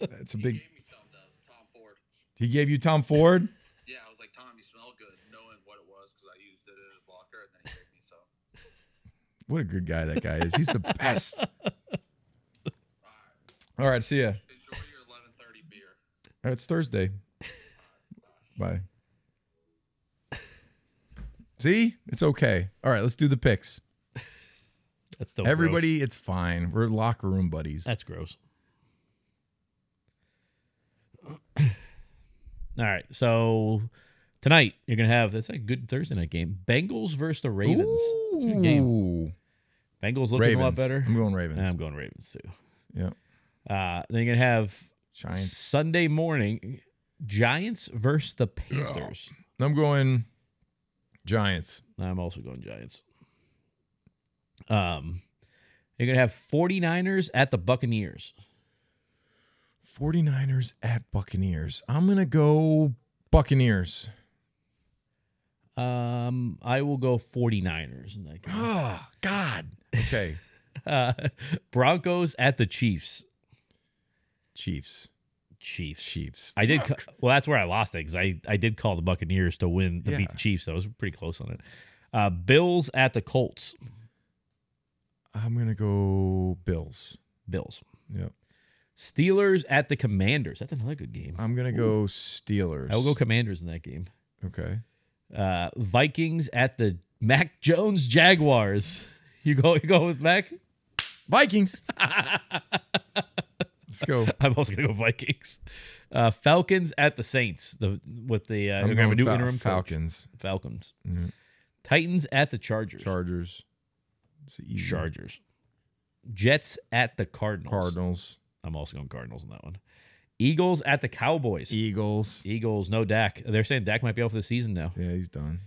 Speaker 4: it.
Speaker 2: It's a
Speaker 4: He
Speaker 2: big.
Speaker 4: gave me some though, Tom Ford.
Speaker 2: He gave you Tom Ford.
Speaker 4: Yeah, I was like, Tom, you smell good, knowing what it was because I used it in his locker, and then he gave me some.
Speaker 2: What a good guy that guy is. He's the best. All right, see ya.
Speaker 4: Enjoy your 11:30 beer.
Speaker 2: All right, it's Thursday. Bye. See, it's okay. All right, let's do the picks.
Speaker 1: That's still
Speaker 2: Everybody, it's fine. We're locker room buddies.
Speaker 1: That's gross. All right, so tonight you're gonna have that's a good Thursday night game. Bengals versus the Ravens. Good game. Bengals looking
Speaker 2: Ravens.
Speaker 1: a lot better.
Speaker 2: I'm going Ravens.
Speaker 1: I'm going Ravens too.
Speaker 2: yeah.
Speaker 1: Uh, then you're gonna have
Speaker 2: Giants.
Speaker 1: Sunday morning Giants versus the Panthers.
Speaker 2: I'm going Giants.
Speaker 1: I'm also going Giants. Um, you're gonna have 49ers at the Buccaneers.
Speaker 2: 49ers at Buccaneers. I'm going to go Buccaneers.
Speaker 1: Um, I will go 49ers in that game.
Speaker 2: Oh, God. Okay.
Speaker 1: Uh, Broncos at the Chiefs.
Speaker 2: Chiefs.
Speaker 1: Chiefs.
Speaker 2: Chiefs.
Speaker 1: I did. Ca- well, that's where I lost it because I, I did call the Buccaneers to win to beat the Chiefs. So I was pretty close on it. Uh, Bills at the Colts.
Speaker 2: I'm going to go Bills.
Speaker 1: Bills.
Speaker 2: Yep.
Speaker 1: Steelers at the Commanders. That's another good game.
Speaker 2: I'm going to go Steelers.
Speaker 1: I will go Commanders in that game.
Speaker 2: Okay.
Speaker 1: Uh, Vikings at the Mac Jones Jaguars. You go. You go with Mac.
Speaker 2: Vikings. Let's go.
Speaker 1: I'm also gonna go Vikings. Uh, Falcons at the Saints. The with the uh,
Speaker 2: I'm
Speaker 1: they're gonna have a new
Speaker 2: Fal-
Speaker 1: interim coach.
Speaker 2: Falcons.
Speaker 1: Falcons.
Speaker 2: Mhm.
Speaker 1: Titans at the Chargers.
Speaker 2: Chargers.
Speaker 1: Chargers. Jets at the Cardinals.
Speaker 2: Cardinals.
Speaker 1: I'm also going Cardinals in that one. Eagles at the Cowboys.
Speaker 2: Eagles.
Speaker 1: Eagles, no Dak. They're saying Dak might be out for the season now.
Speaker 2: Yeah, he's done.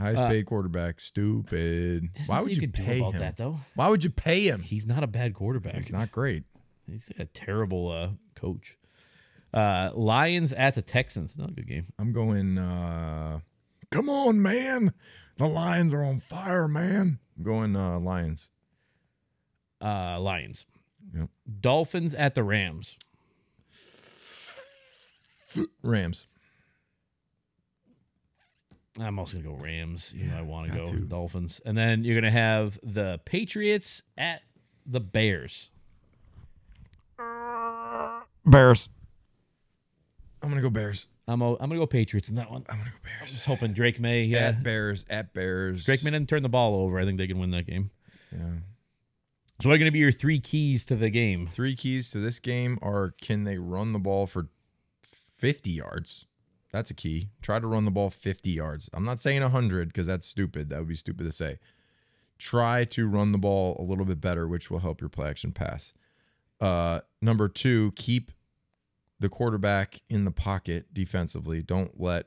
Speaker 2: Highest
Speaker 1: Uh,
Speaker 2: paid quarterback. Stupid. Why would you
Speaker 1: do
Speaker 2: pay
Speaker 1: about
Speaker 2: him?
Speaker 1: that though?
Speaker 2: Why would you pay him?
Speaker 1: He's not a bad quarterback.
Speaker 2: He's not great.
Speaker 1: He's a terrible uh, coach. Uh, Lions at the Texans. Not a good game.
Speaker 2: I'm going. uh Come on, man. The Lions are on fire, man. I'm going uh Lions.
Speaker 1: Uh, Lions.
Speaker 2: Yep.
Speaker 1: Dolphins at the Rams.
Speaker 2: Rams.
Speaker 1: I'm also gonna go Rams. You know, I want to go
Speaker 2: to.
Speaker 1: Dolphins, and then you're gonna have the Patriots at the Bears.
Speaker 2: Bears. I'm gonna go Bears.
Speaker 1: I'm o- I'm gonna go Patriots in that one.
Speaker 2: I'm gonna go Bears.
Speaker 1: Just hoping Drake Maye. Yeah,
Speaker 2: At Bears. At Bears.
Speaker 1: Drake Maye didn't turn the ball over. I think they can win that game.
Speaker 2: Yeah.
Speaker 1: So what are gonna be your three keys to the game?
Speaker 2: Three keys to this game are: can they run the ball for 50 yards? That's a key. Try to run the ball 50 yards. I'm not saying 100 because that's stupid. That would be stupid to say. Try to run the ball a little bit better, which will help your play action pass. Uh, number two, keep the quarterback in the pocket defensively. Don't let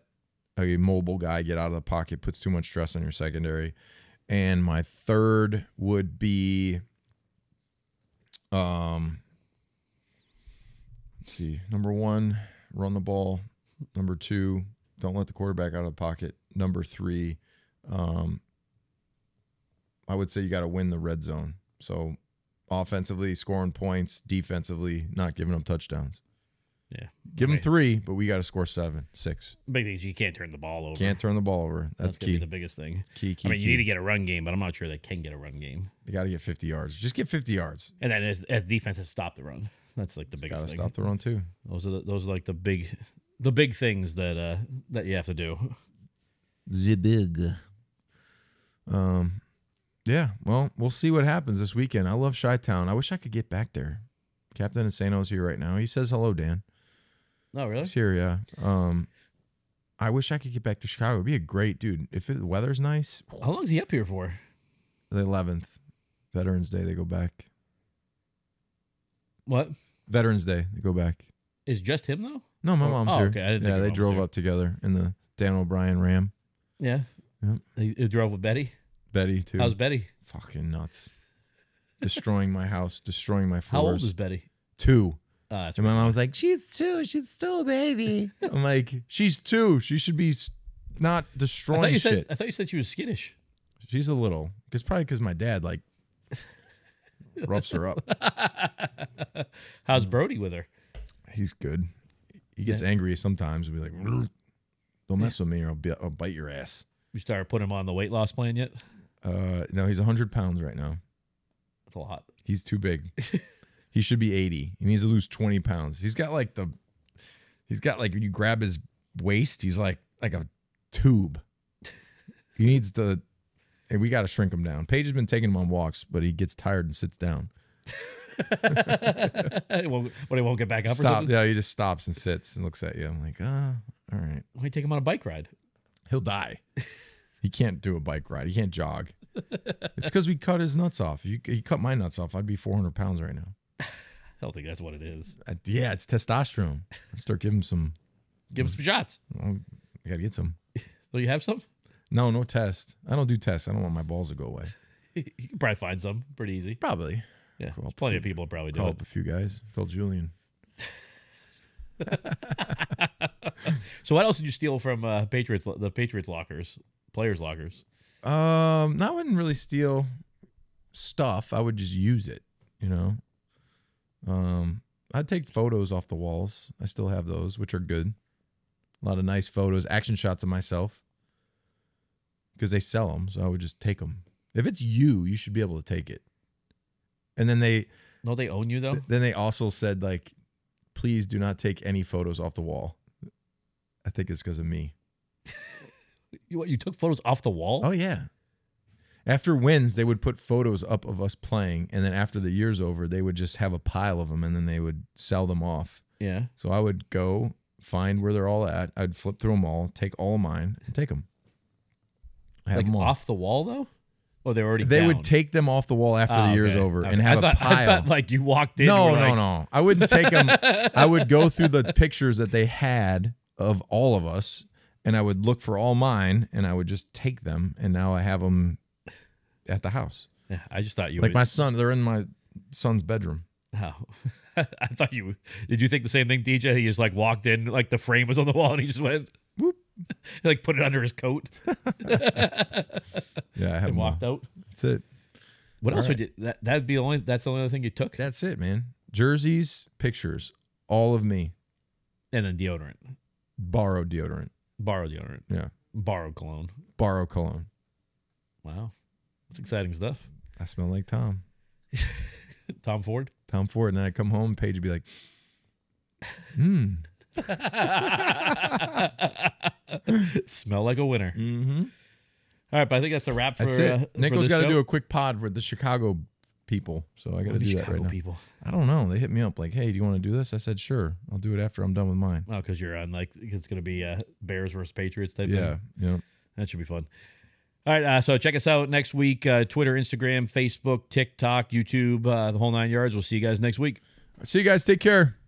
Speaker 2: a mobile guy get out of the pocket. Puts too much stress on your secondary. And my third would be, um, let's see. Number one, run the ball. Number two, don't let the quarterback out of the pocket. Number three, um, I would say you got to win the red zone. So offensively, scoring points, defensively, not giving up touchdowns.
Speaker 1: Yeah,
Speaker 2: Give them
Speaker 1: Right.
Speaker 2: three, but we got to score seven, six.
Speaker 1: Big thing is you can't turn the ball over.
Speaker 2: Can't turn the ball over.
Speaker 1: That's
Speaker 2: That's,
Speaker 1: gonna
Speaker 2: key.
Speaker 1: be the biggest thing.
Speaker 2: key, key,
Speaker 1: I mean,
Speaker 2: key.
Speaker 1: you need to get a run game, but I'm not sure they can get a run game.
Speaker 2: They got to get 50 yards. Just get 50 yards.
Speaker 1: And then as as defenses stop the run, that's like the
Speaker 2: Got
Speaker 1: biggest
Speaker 2: to
Speaker 1: thing.
Speaker 2: stop the run too.
Speaker 1: Those are the, those are like the big the big things that uh that you have to do.
Speaker 2: The big. Um, yeah. Well, we'll see what happens this weekend. I love Chi Town. I wish I could get back there. Captain Insano's here right now. He says hello, Dan.
Speaker 1: Oh, really?
Speaker 2: Yeah. Um, I wish I could get back to Chicago. It'd be a great dude. If it, the weather's nice,
Speaker 1: How long is he up here for?
Speaker 2: the 11th, Veterans Day, they go back.
Speaker 1: What
Speaker 2: Veterans Day, they go back.
Speaker 1: is just him though?
Speaker 2: No, my mom's
Speaker 1: oh,
Speaker 2: here.
Speaker 1: okay. I didn't
Speaker 2: yeah, they drove
Speaker 1: here.
Speaker 2: up together in the Dan O'Brien Ram.
Speaker 1: Yeah.
Speaker 2: Yep.
Speaker 1: He, he drove with Betty.
Speaker 2: Betty too.
Speaker 1: How's Betty?
Speaker 2: Fucking nuts. destroying my house, destroying my floors.
Speaker 1: How old is Betty?
Speaker 2: two?
Speaker 1: Uh, that's
Speaker 2: And my mom was like, "She's two. She's still a baby." I'm like, "She's two. She should be s- not
Speaker 1: I
Speaker 2: destroying
Speaker 1: thought you
Speaker 2: shit."
Speaker 1: said I thought you said she was skittish.
Speaker 2: She's a little. It's probably because my dad like roughs her up.
Speaker 1: How's Brody with her?
Speaker 2: He's good. He gets angry sometimes and be like, "Don't mess with me, or I'll, be, I'll bite your ass."
Speaker 1: You started putting him on the weight loss plan yet?
Speaker 2: Uh, no, he's hundred pounds right now.
Speaker 1: That's a lot.
Speaker 2: He's too big. he should be 80. He needs to lose 20 pounds. He's got like the he's got like when you grab his waist, he's like like a tube. He needs to and we got to shrink him down. Paige has been taking him on walks, but he gets tired and sits down.
Speaker 1: But he won't get back up
Speaker 2: Stop.
Speaker 1: something.
Speaker 2: Yeah, he just stops and sits and looks at you. I'm like, ah, all right.
Speaker 1: Why take him on a bike ride?
Speaker 2: He'll die. he can't do a bike ride. He can't jog. it's because we cut his nuts off. You, he cut my nuts off. I'd be 400 pounds right now.
Speaker 1: I don't think that's what it is.
Speaker 2: Uh, yeah, it's testosterone. Start giving him some.
Speaker 1: Give him some shots.
Speaker 2: Well, I gotta get some.
Speaker 1: So you have some?
Speaker 2: No, no test. I don't do tests. I don't want my balls to go away.
Speaker 1: you can probably find some pretty easy.
Speaker 2: Probably.
Speaker 1: Yeah, plenty of people probably do
Speaker 2: Call
Speaker 1: it.
Speaker 2: up a few guys. Tell Julian.
Speaker 1: So what else did you steal from uh, Patriots? The Patriots lockers, players' lockers.
Speaker 2: Um, no, I wouldn't really steal stuff. I would just use it, you know. Um, I'd take photos off the walls. I still have those, which are good. A lot of nice photos, action shots of myself. Because they sell them, so I would just take them. If it's you, you should be able to take it. And then they
Speaker 1: No, they own you though.
Speaker 2: then they also said like, please do not take any photos off the wall. I think it's because of me.
Speaker 1: You, what, you took photos off the wall?
Speaker 2: Oh yeah. After wins, they would put photos up of us playing, and then after the year's over, they would just have a pile of them, and then they would sell them off.
Speaker 1: yeah.
Speaker 2: So I would go find where they're all at. I'd flip through them all, take all of mine, and take them. I have
Speaker 1: Like
Speaker 2: them all.
Speaker 1: off the wall though. Oh, they were already.
Speaker 2: they
Speaker 1: down.
Speaker 2: would take them off the wall after
Speaker 1: Oh,
Speaker 2: the year's
Speaker 1: okay.
Speaker 2: over
Speaker 1: Okay.
Speaker 2: and have
Speaker 1: I thought,
Speaker 2: a pile.
Speaker 1: I thought like you walked in.
Speaker 2: no, no,
Speaker 1: like,
Speaker 2: no. I wouldn't take them. I would go through the pictures that they had of all of us, and I would look for all mine, and I would just take them, and now I have them at the house.
Speaker 1: Yeah, I just thought you
Speaker 2: Like
Speaker 1: would.
Speaker 2: my son, they're in my son's bedroom.
Speaker 1: Oh. I thought you did. You think the same thing, DJ? He just like walked in, like the frame was on the wall, and he just went whoop, like put it under his coat
Speaker 2: Yeah, I have
Speaker 1: walked out.
Speaker 2: That's it.
Speaker 1: What else
Speaker 2: All
Speaker 1: would you? That that'd be the only. That's the only other thing you took,
Speaker 2: That's it, man. Jerseys, pictures, all of me.
Speaker 1: and then deodorant,
Speaker 2: Borrowed deodorant.
Speaker 1: Borrowed deodorant,
Speaker 2: Yeah,
Speaker 1: Borrowed cologne.
Speaker 2: Borrowed cologne.
Speaker 1: Wow, that's exciting stuff.
Speaker 2: I smell like Tom.
Speaker 1: Tom Ford.
Speaker 2: Tom Ford. And then I come home, Paige would be like, hmm.
Speaker 1: Smell like a winner.
Speaker 2: Mm-hmm.
Speaker 1: All right, but I think that's a wrap for.
Speaker 2: That's
Speaker 1: Uh,
Speaker 2: it.
Speaker 1: this
Speaker 2: got to do a quick pod for the Chicago people. So I got to do that
Speaker 1: Chicago
Speaker 2: right now.
Speaker 1: people.
Speaker 2: I don't know. They hit me up like, hey, do you want to do this? I said, sure. I'll do it after I'm done with mine.
Speaker 1: Oh, because you're on like it's going to be uh, Bears versus Patriots type.
Speaker 2: Yeah.
Speaker 1: thing.
Speaker 2: Yeah.
Speaker 1: that should be fun. All right, uh, so check us out next week: uh, Twitter, Instagram, Facebook, TikTok, YouTube, uh, the whole nine yards. We'll see you guys next week.
Speaker 2: See you guys. Take care.